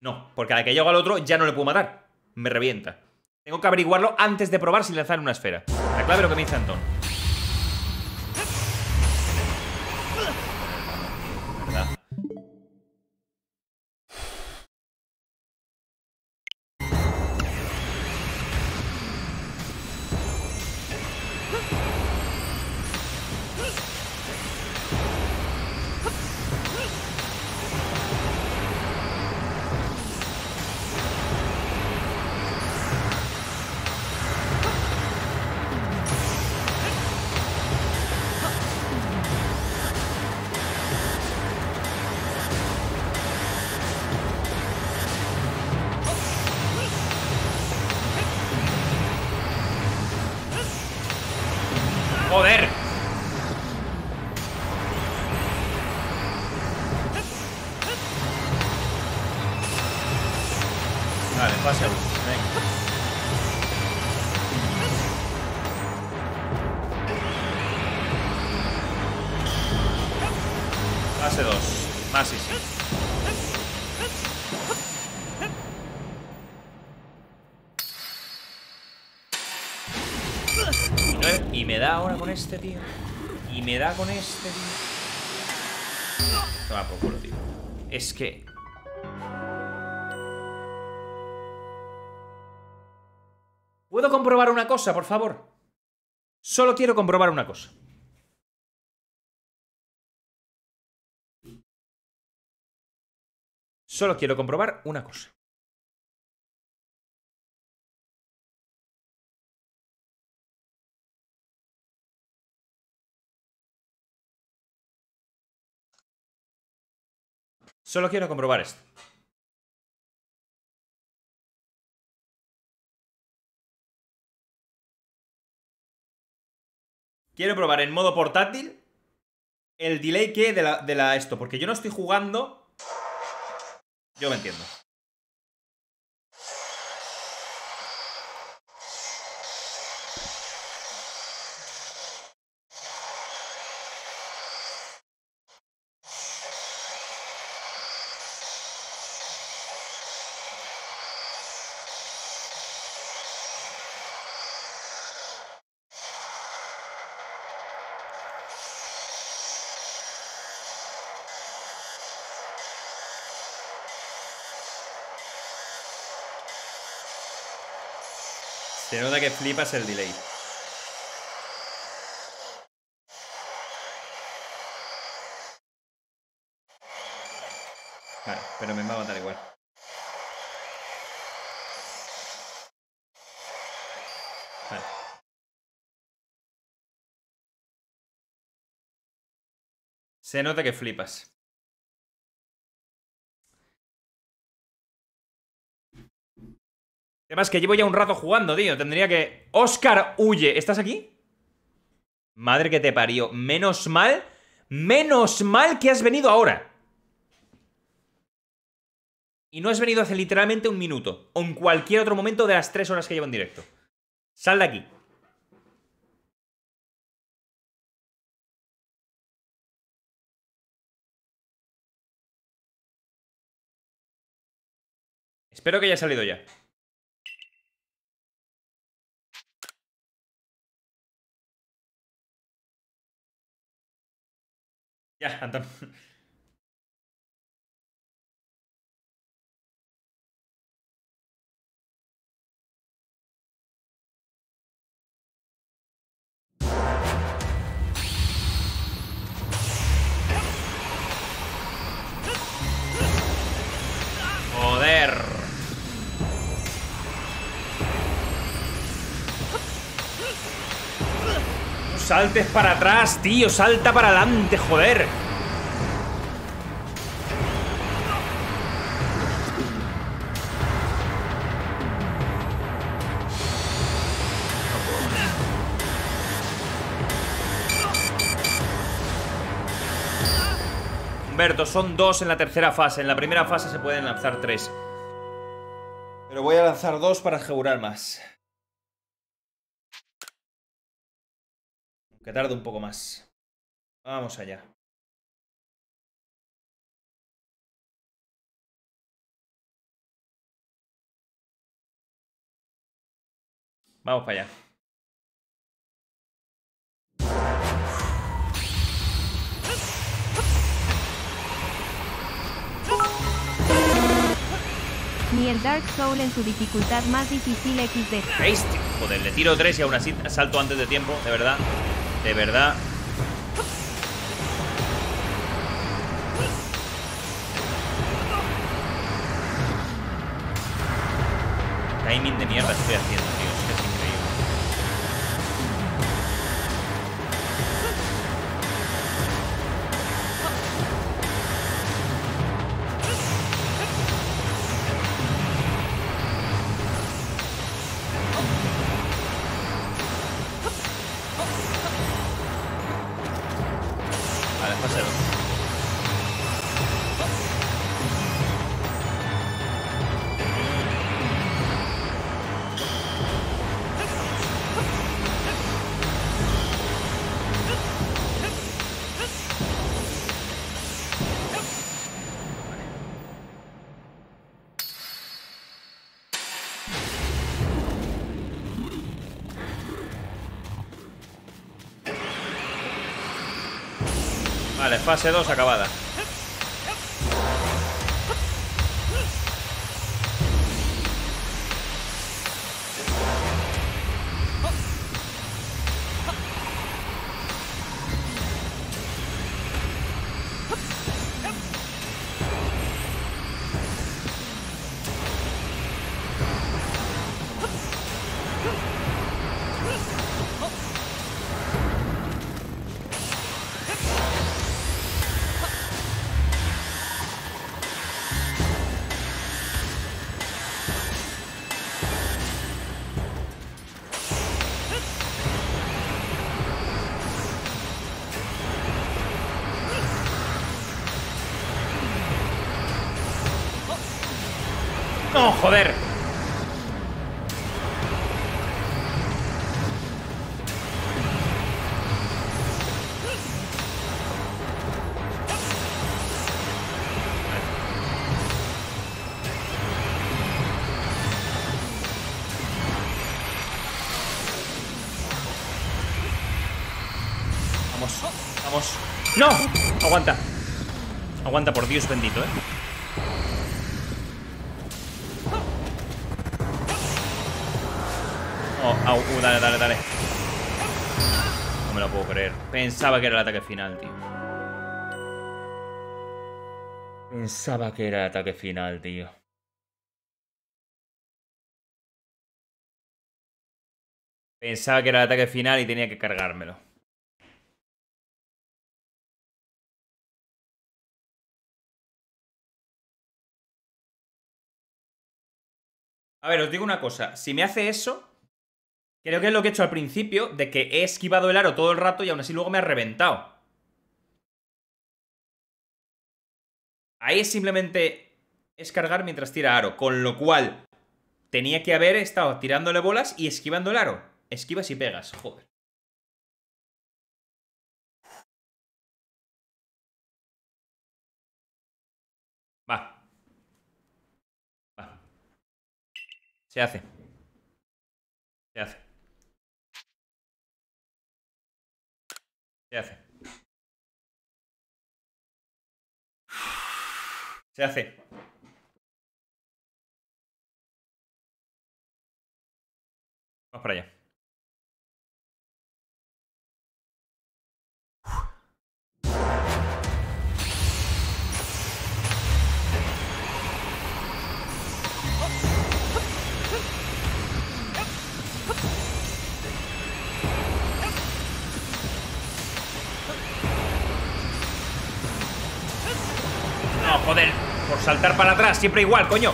No, porque a la que llego al otro ya no le puedo matar. Me revienta. Tengo que averiguarlo antes de probar si lanzar una esfera. La clave lo que me dice Antón. Con este, tío. Y me da con este, tío. Toma por culo, tío. Es que. ¿Puedo comprobar una cosa, por favor? Solo quiero comprobar una cosa. Solo quiero comprobar una cosa. Solo quiero comprobar esto. Quiero probar en modo portátil el delay que de la, de la esto, porque yo no estoy jugando. Yo me entiendo. Que flipas el delay. Vale, pero me va a matar igual. Se nota que flipas. Además que llevo ya un rato jugando, tío. Tendría que... Oscar huye. ¿Estás aquí? Madre que te parió. Menos mal. Menos mal que has venido ahora. Y no has venido hace literalmente un minuto. O en cualquier otro momento de las tres horas que llevo en directo. Sal de aquí. Espero que haya salido ya. Ya, Antón. Saltes para atrás, tío. Salta para adelante, joder. Humberto, son dos en la tercera fase. En la primera fase se pueden lanzar tres. Pero voy a lanzar dos para asegurar más. Que tarde un poco más. Vamos allá. Vamos para allá. Ni el Dark Soul en su dificultad más difícil XD. ¿Veis? Joder, le tiro tres y aún así salto antes de tiempo. De verdad. De verdad. Timing de mierda estoy haciendo, episode. Vale, fase 2 acabada. Dios bendito, ¿eh? Oh, au, uh, dale, dale, dale. No me lo puedo creer. Pensaba que era el ataque final, tío. Pensaba que era el ataque final, tío. Pensaba que era el ataque final y tenía que cargármelo. A ver, os digo una cosa. Si me hace eso, creo que es lo que he hecho al principio, de que he esquivado el aro todo el rato y aún así luego me ha reventado. Ahí simplemente es cargar mientras tira aro, con lo cual tenía que haber estado tirándole bolas y esquivando el aro. Esquivas y pegas, joder. Se hace. Se hace. Se hace. Se hace. Vamos para allá. No, joder. Por saltar para atrás, siempre igual, coño.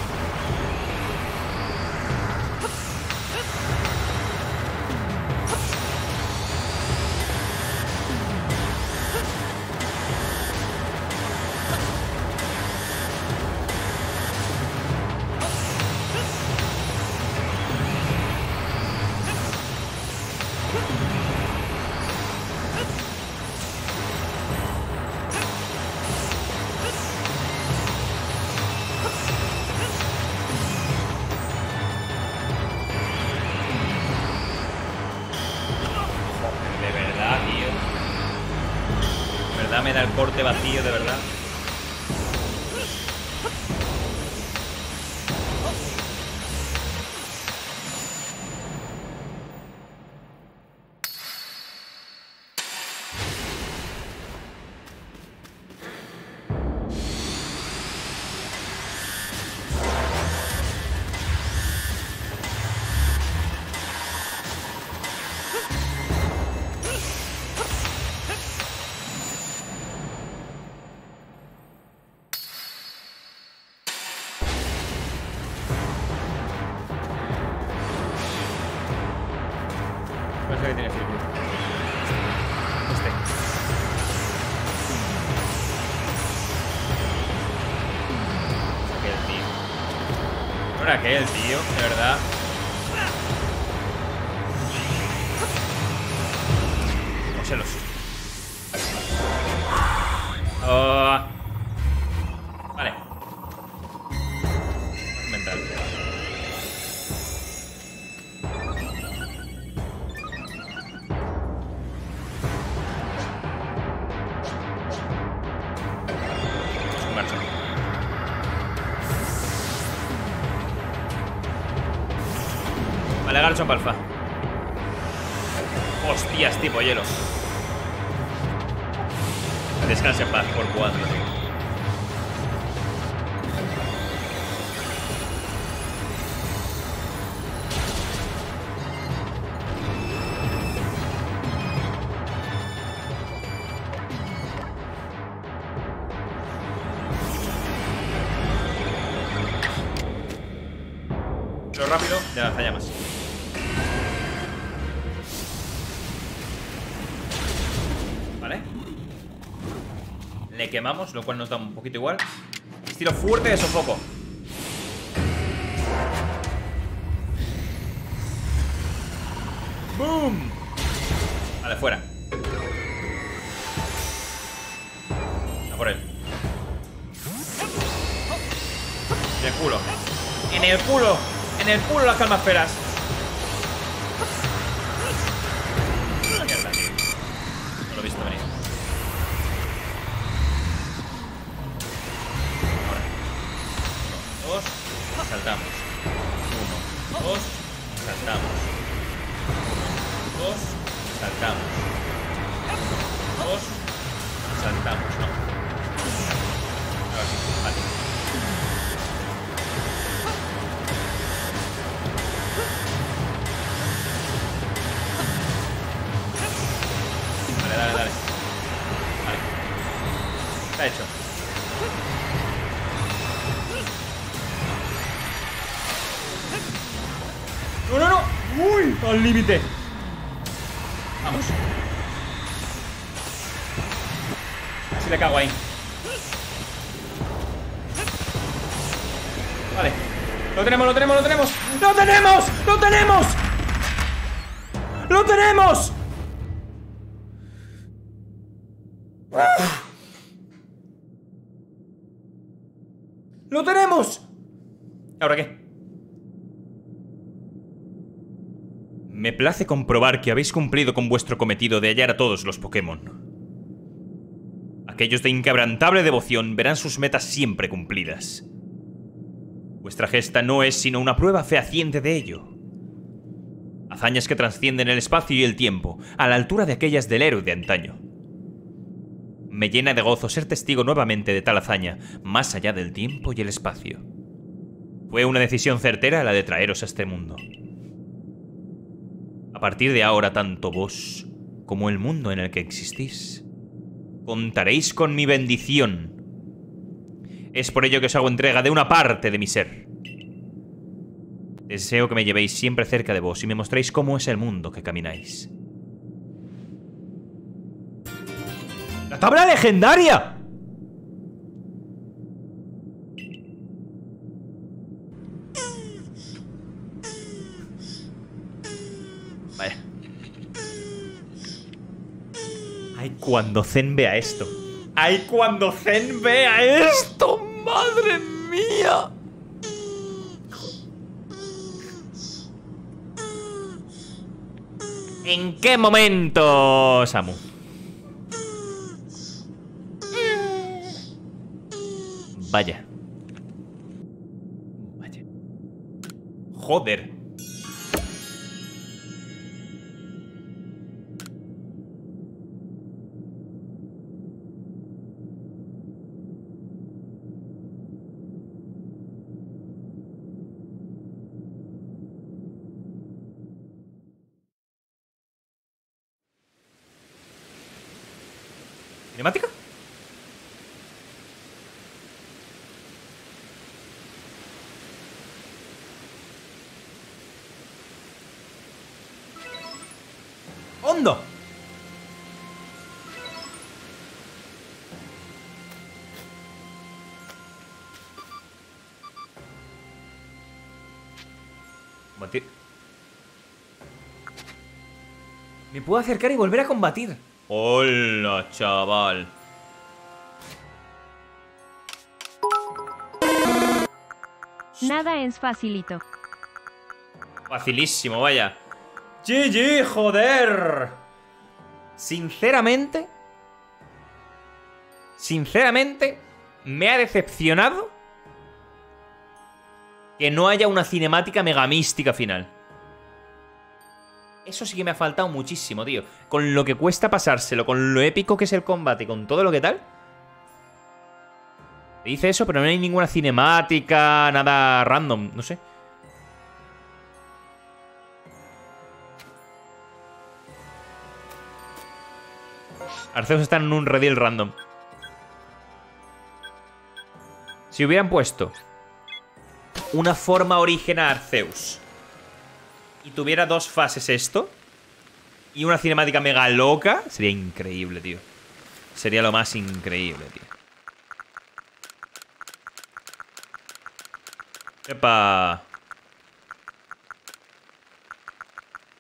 Vale, Garchomp alfa. Hostias, tipo hielo. Descansa en paz por cuatro. Quemamos, lo cual nos da un poquito igual. Estilo fuerte de sofoco. ¡Boom! Vale, fuera. A por él. En el culo. En el culo. En el culo las calmasferas. Mierda. Límite. Me place comprobar que habéis cumplido con vuestro cometido de hallar a todos los Pokémon. Aquellos de inquebrantable devoción verán sus metas siempre cumplidas. Vuestra gesta no es sino una prueba fehaciente de ello. Hazañas que trascienden el espacio y el tiempo, a la altura de aquellas del héroe de antaño. Me llena de gozo ser testigo nuevamente de tal hazaña, más allá del tiempo y el espacio. Fue una decisión certera la de traeros a este mundo. A partir de ahora, tanto vos como el mundo en el que existís, contaréis con mi bendición. Es por ello que os hago entrega de una parte de mi ser. Deseo que me llevéis siempre cerca de vos y me mostréis cómo es el mundo que camináis. ¡La tabla legendaria! Vaya. Ay, cuando Zen vea esto. Ay, cuando Zen vea esto. Madre mía. ¿En qué momento, Samu? Vaya. Vaya. Joder. Puedo acercar y volver a combatir. Hola, chaval. Nada es facilito. Facilísimo, vaya. GG, joder. Sinceramente. Sinceramente, me ha decepcionado que no haya una cinemática megamística final. Eso sí que me ha faltado muchísimo, tío. Con lo que cuesta pasárselo, con lo épico que es el combate con todo lo que tal. Dice eso, pero no hay ninguna cinemática, nada random, no sé. Arceus está en un redil random. Si hubieran puesto una forma original Arceus y tuviera dos fases esto y una cinemática mega loca, sería increíble, tío. Sería lo más increíble, tío. Epa.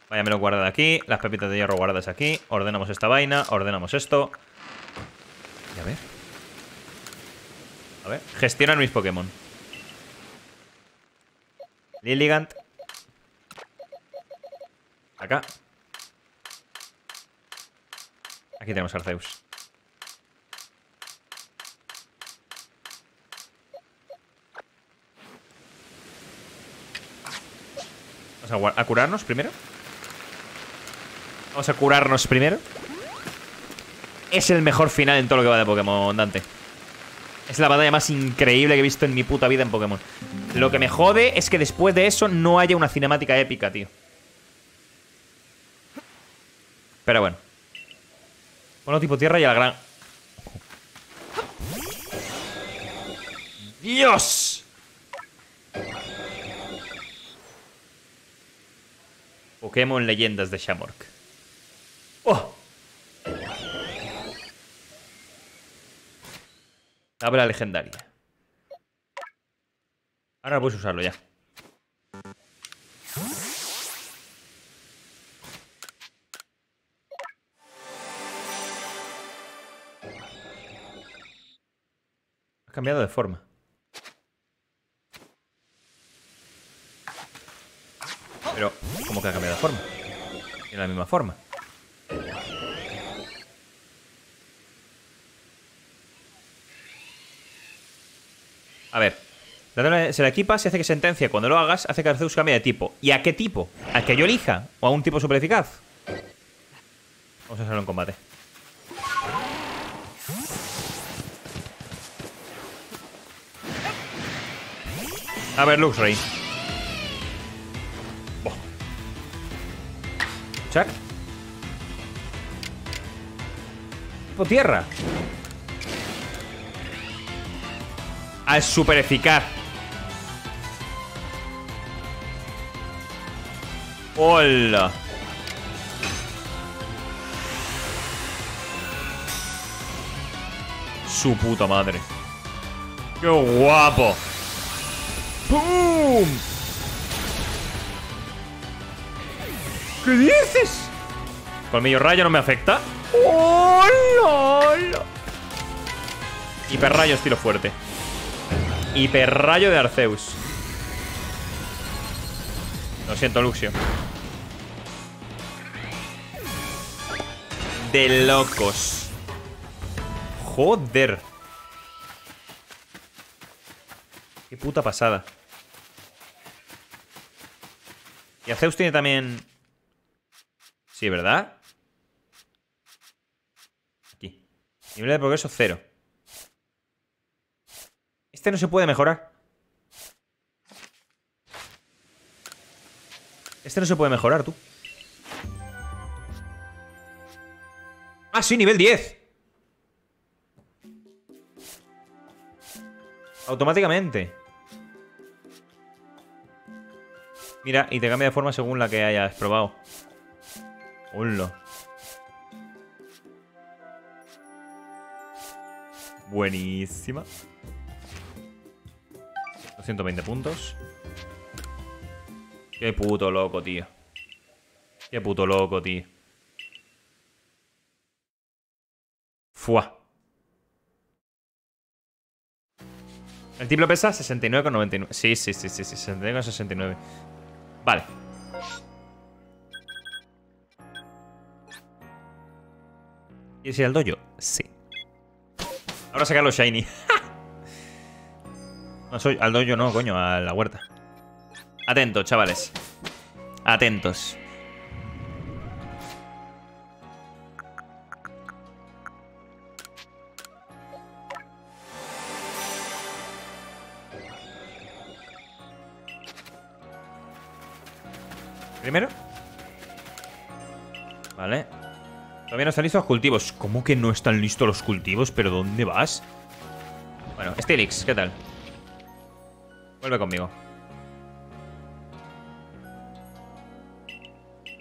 Vaya, me lo guarda de aquí. Las pepitas de hierro guardadas aquí. Ordenamos esta vaina. Ordenamos esto. Y a ver. A ver. Gestionar mis Pokémon. Lilligant. Acá. Aquí tenemos a Arceus. Vamos a, curarnos primero. Vamos a curarnos primero. Es el mejor final en todo lo que va de Pokémon, Dante. Es la batalla más increíble que he visto en mi puta vida en Pokémon. Lo que me jode es que después de eso no haya una cinemática épica, tío. Pero bueno. Bueno, tipo tierra y a la gran... ¡Dios! Pokémon Leyendas de Shamork. ¡Oh! Tabla legendaria. Ahora puedes usarlo ya. Cambiado de forma. Pero, ¿cómo que ha cambiado de forma? Tiene la misma forma. A ver. Se la equipa, se hace que sentencia. Cuando lo hagas, hace que Arceus cambie de tipo. ¿Y a qué tipo? ¿Al que yo elija? ¿O a un tipo super eficaz? Vamos a hacerlo en combate. A ver, Luxray. Chuck. Tipo tierra. Al super eficaz. Hola. Su puta madre. ¡Qué guapo! ¡Pum! ¿Qué dices? Colmillo rayo no me afecta. ¡Hola! Hiperrayo estilo fuerte. Hiperrayo de Arceus. Lo siento, Luxio. De locos. Joder. Qué puta pasada. Y Arceus tiene también... Sí, ¿verdad? Aquí. Nivel de progreso cero. Este no se puede mejorar. Este no se puede mejorar, tú. Ah, sí, nivel 10. Automáticamente. Mira, y te cambia de forma según la que hayas probado. Hola. Buenísima. 220 puntos. Qué puto loco, tío. Qué puto loco, tío. Fua. El tipo pesa 69,99. Sí, sí, sí, sí, sí, 69,69. Vale. ¿Quieres ir al dojo? Sí. Ahora sacar los shiny. no soy al dojo, no, coño, a la huerta. Atentos, chavales. Atentos. Primero. Vale. Todavía no están listos los cultivos. ¿Cómo que no están listos los cultivos? ¿Pero dónde vas? Bueno, Stilix, ¿qué tal? Vuelve conmigo.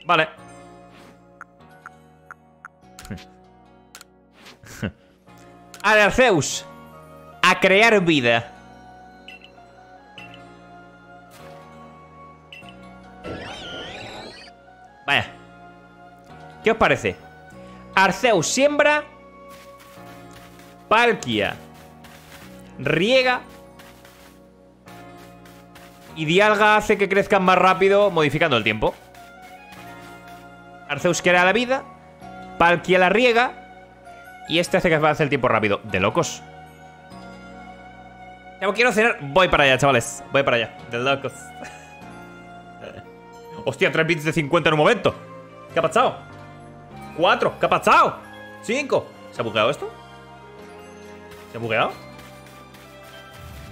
Vale. Arceus. A crear vida. ¿Qué os parece? Arceus siembra. Palkia. Riega. Y Dialga hace que crezcan más rápido modificando el tiempo. Arceus crea la vida. Palkia la riega. Y este hace que avance el tiempo rápido. De locos. Ya quiero cenar. Voy para allá, chavales. Voy para allá. De locos. Hostia, 3 bits de 50 en un momento. ¿Qué ha pasado? 4. ¿Qué ha pasado? 5. ¿Se ha bugueado esto? ¿Se ha bugueado?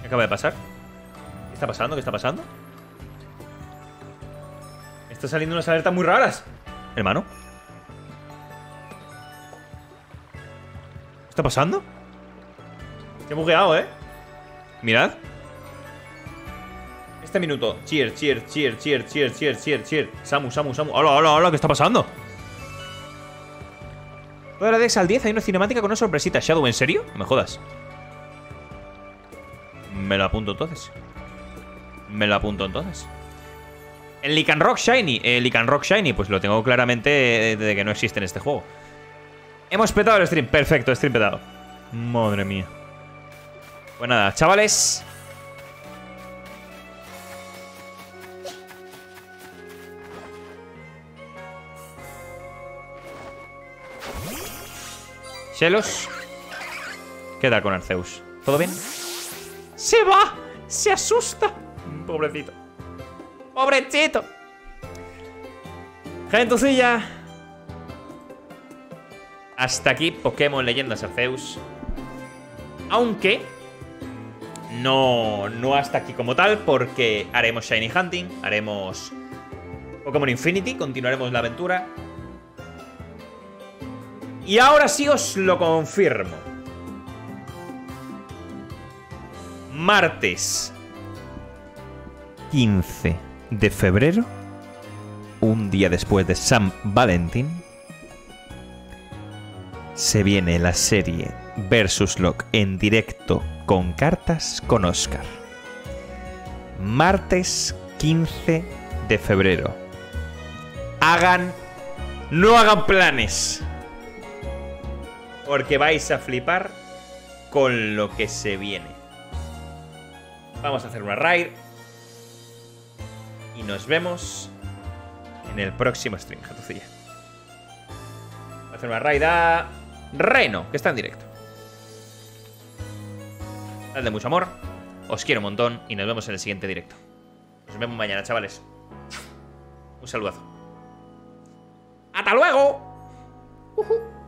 ¿Qué acaba de pasar? ¿Qué está pasando? ¿Qué está pasando? Me están saliendo unas alertas muy raras. Hermano. ¿Qué está pasando? Se ha bugueado, ¿eh? Mirad. Este minuto. Cheer, cheer, cheer, cheer, cheer, cheer, cheer, cheer. Samu, Samu, Samu. Hola, hola, hola, ¿qué está pasando? Toda la Dex al 10 hay una cinemática con una sorpresita. Shadow, ¿en serio? No me jodas. Me lo apunto entonces. Me lo apunto entonces. El Lican Rock Shiny. El Lican Rock Shiny, pues lo tengo claramente de que no existe en este juego. Hemos petado el stream. Perfecto, stream petado. Madre mía. Pues nada, chavales. Shelos. ¿Qué tal con Arceus? ¿Todo bien? ¡Se va! ¡Se asusta! Pobrecito. Pobrecito. Gentucilla. Hasta aquí Pokémon Leyendas Arceus. Aunque no, no hasta aquí como tal, porque haremos Shiny Hunting, haremos Pokémon Infinity, continuaremos la aventura. Y ahora sí os lo confirmo. Martes 15 de febrero, un día después de San Valentín, se viene la serie Versus Lock en directo con cartas con Oscar. Martes 15 de febrero. Hagan. No hagan planes. Porque vais a flipar con lo que se viene. Vamos a hacer una raid. Y nos vemos en el próximo stream, Jatucilla. Voy a hacer una raid a Reno, que está en directo. Dadle mucho amor. Os quiero un montón y nos vemos en el siguiente directo. Nos vemos mañana, chavales. Un saludazo. ¡Hasta luego! Ujú.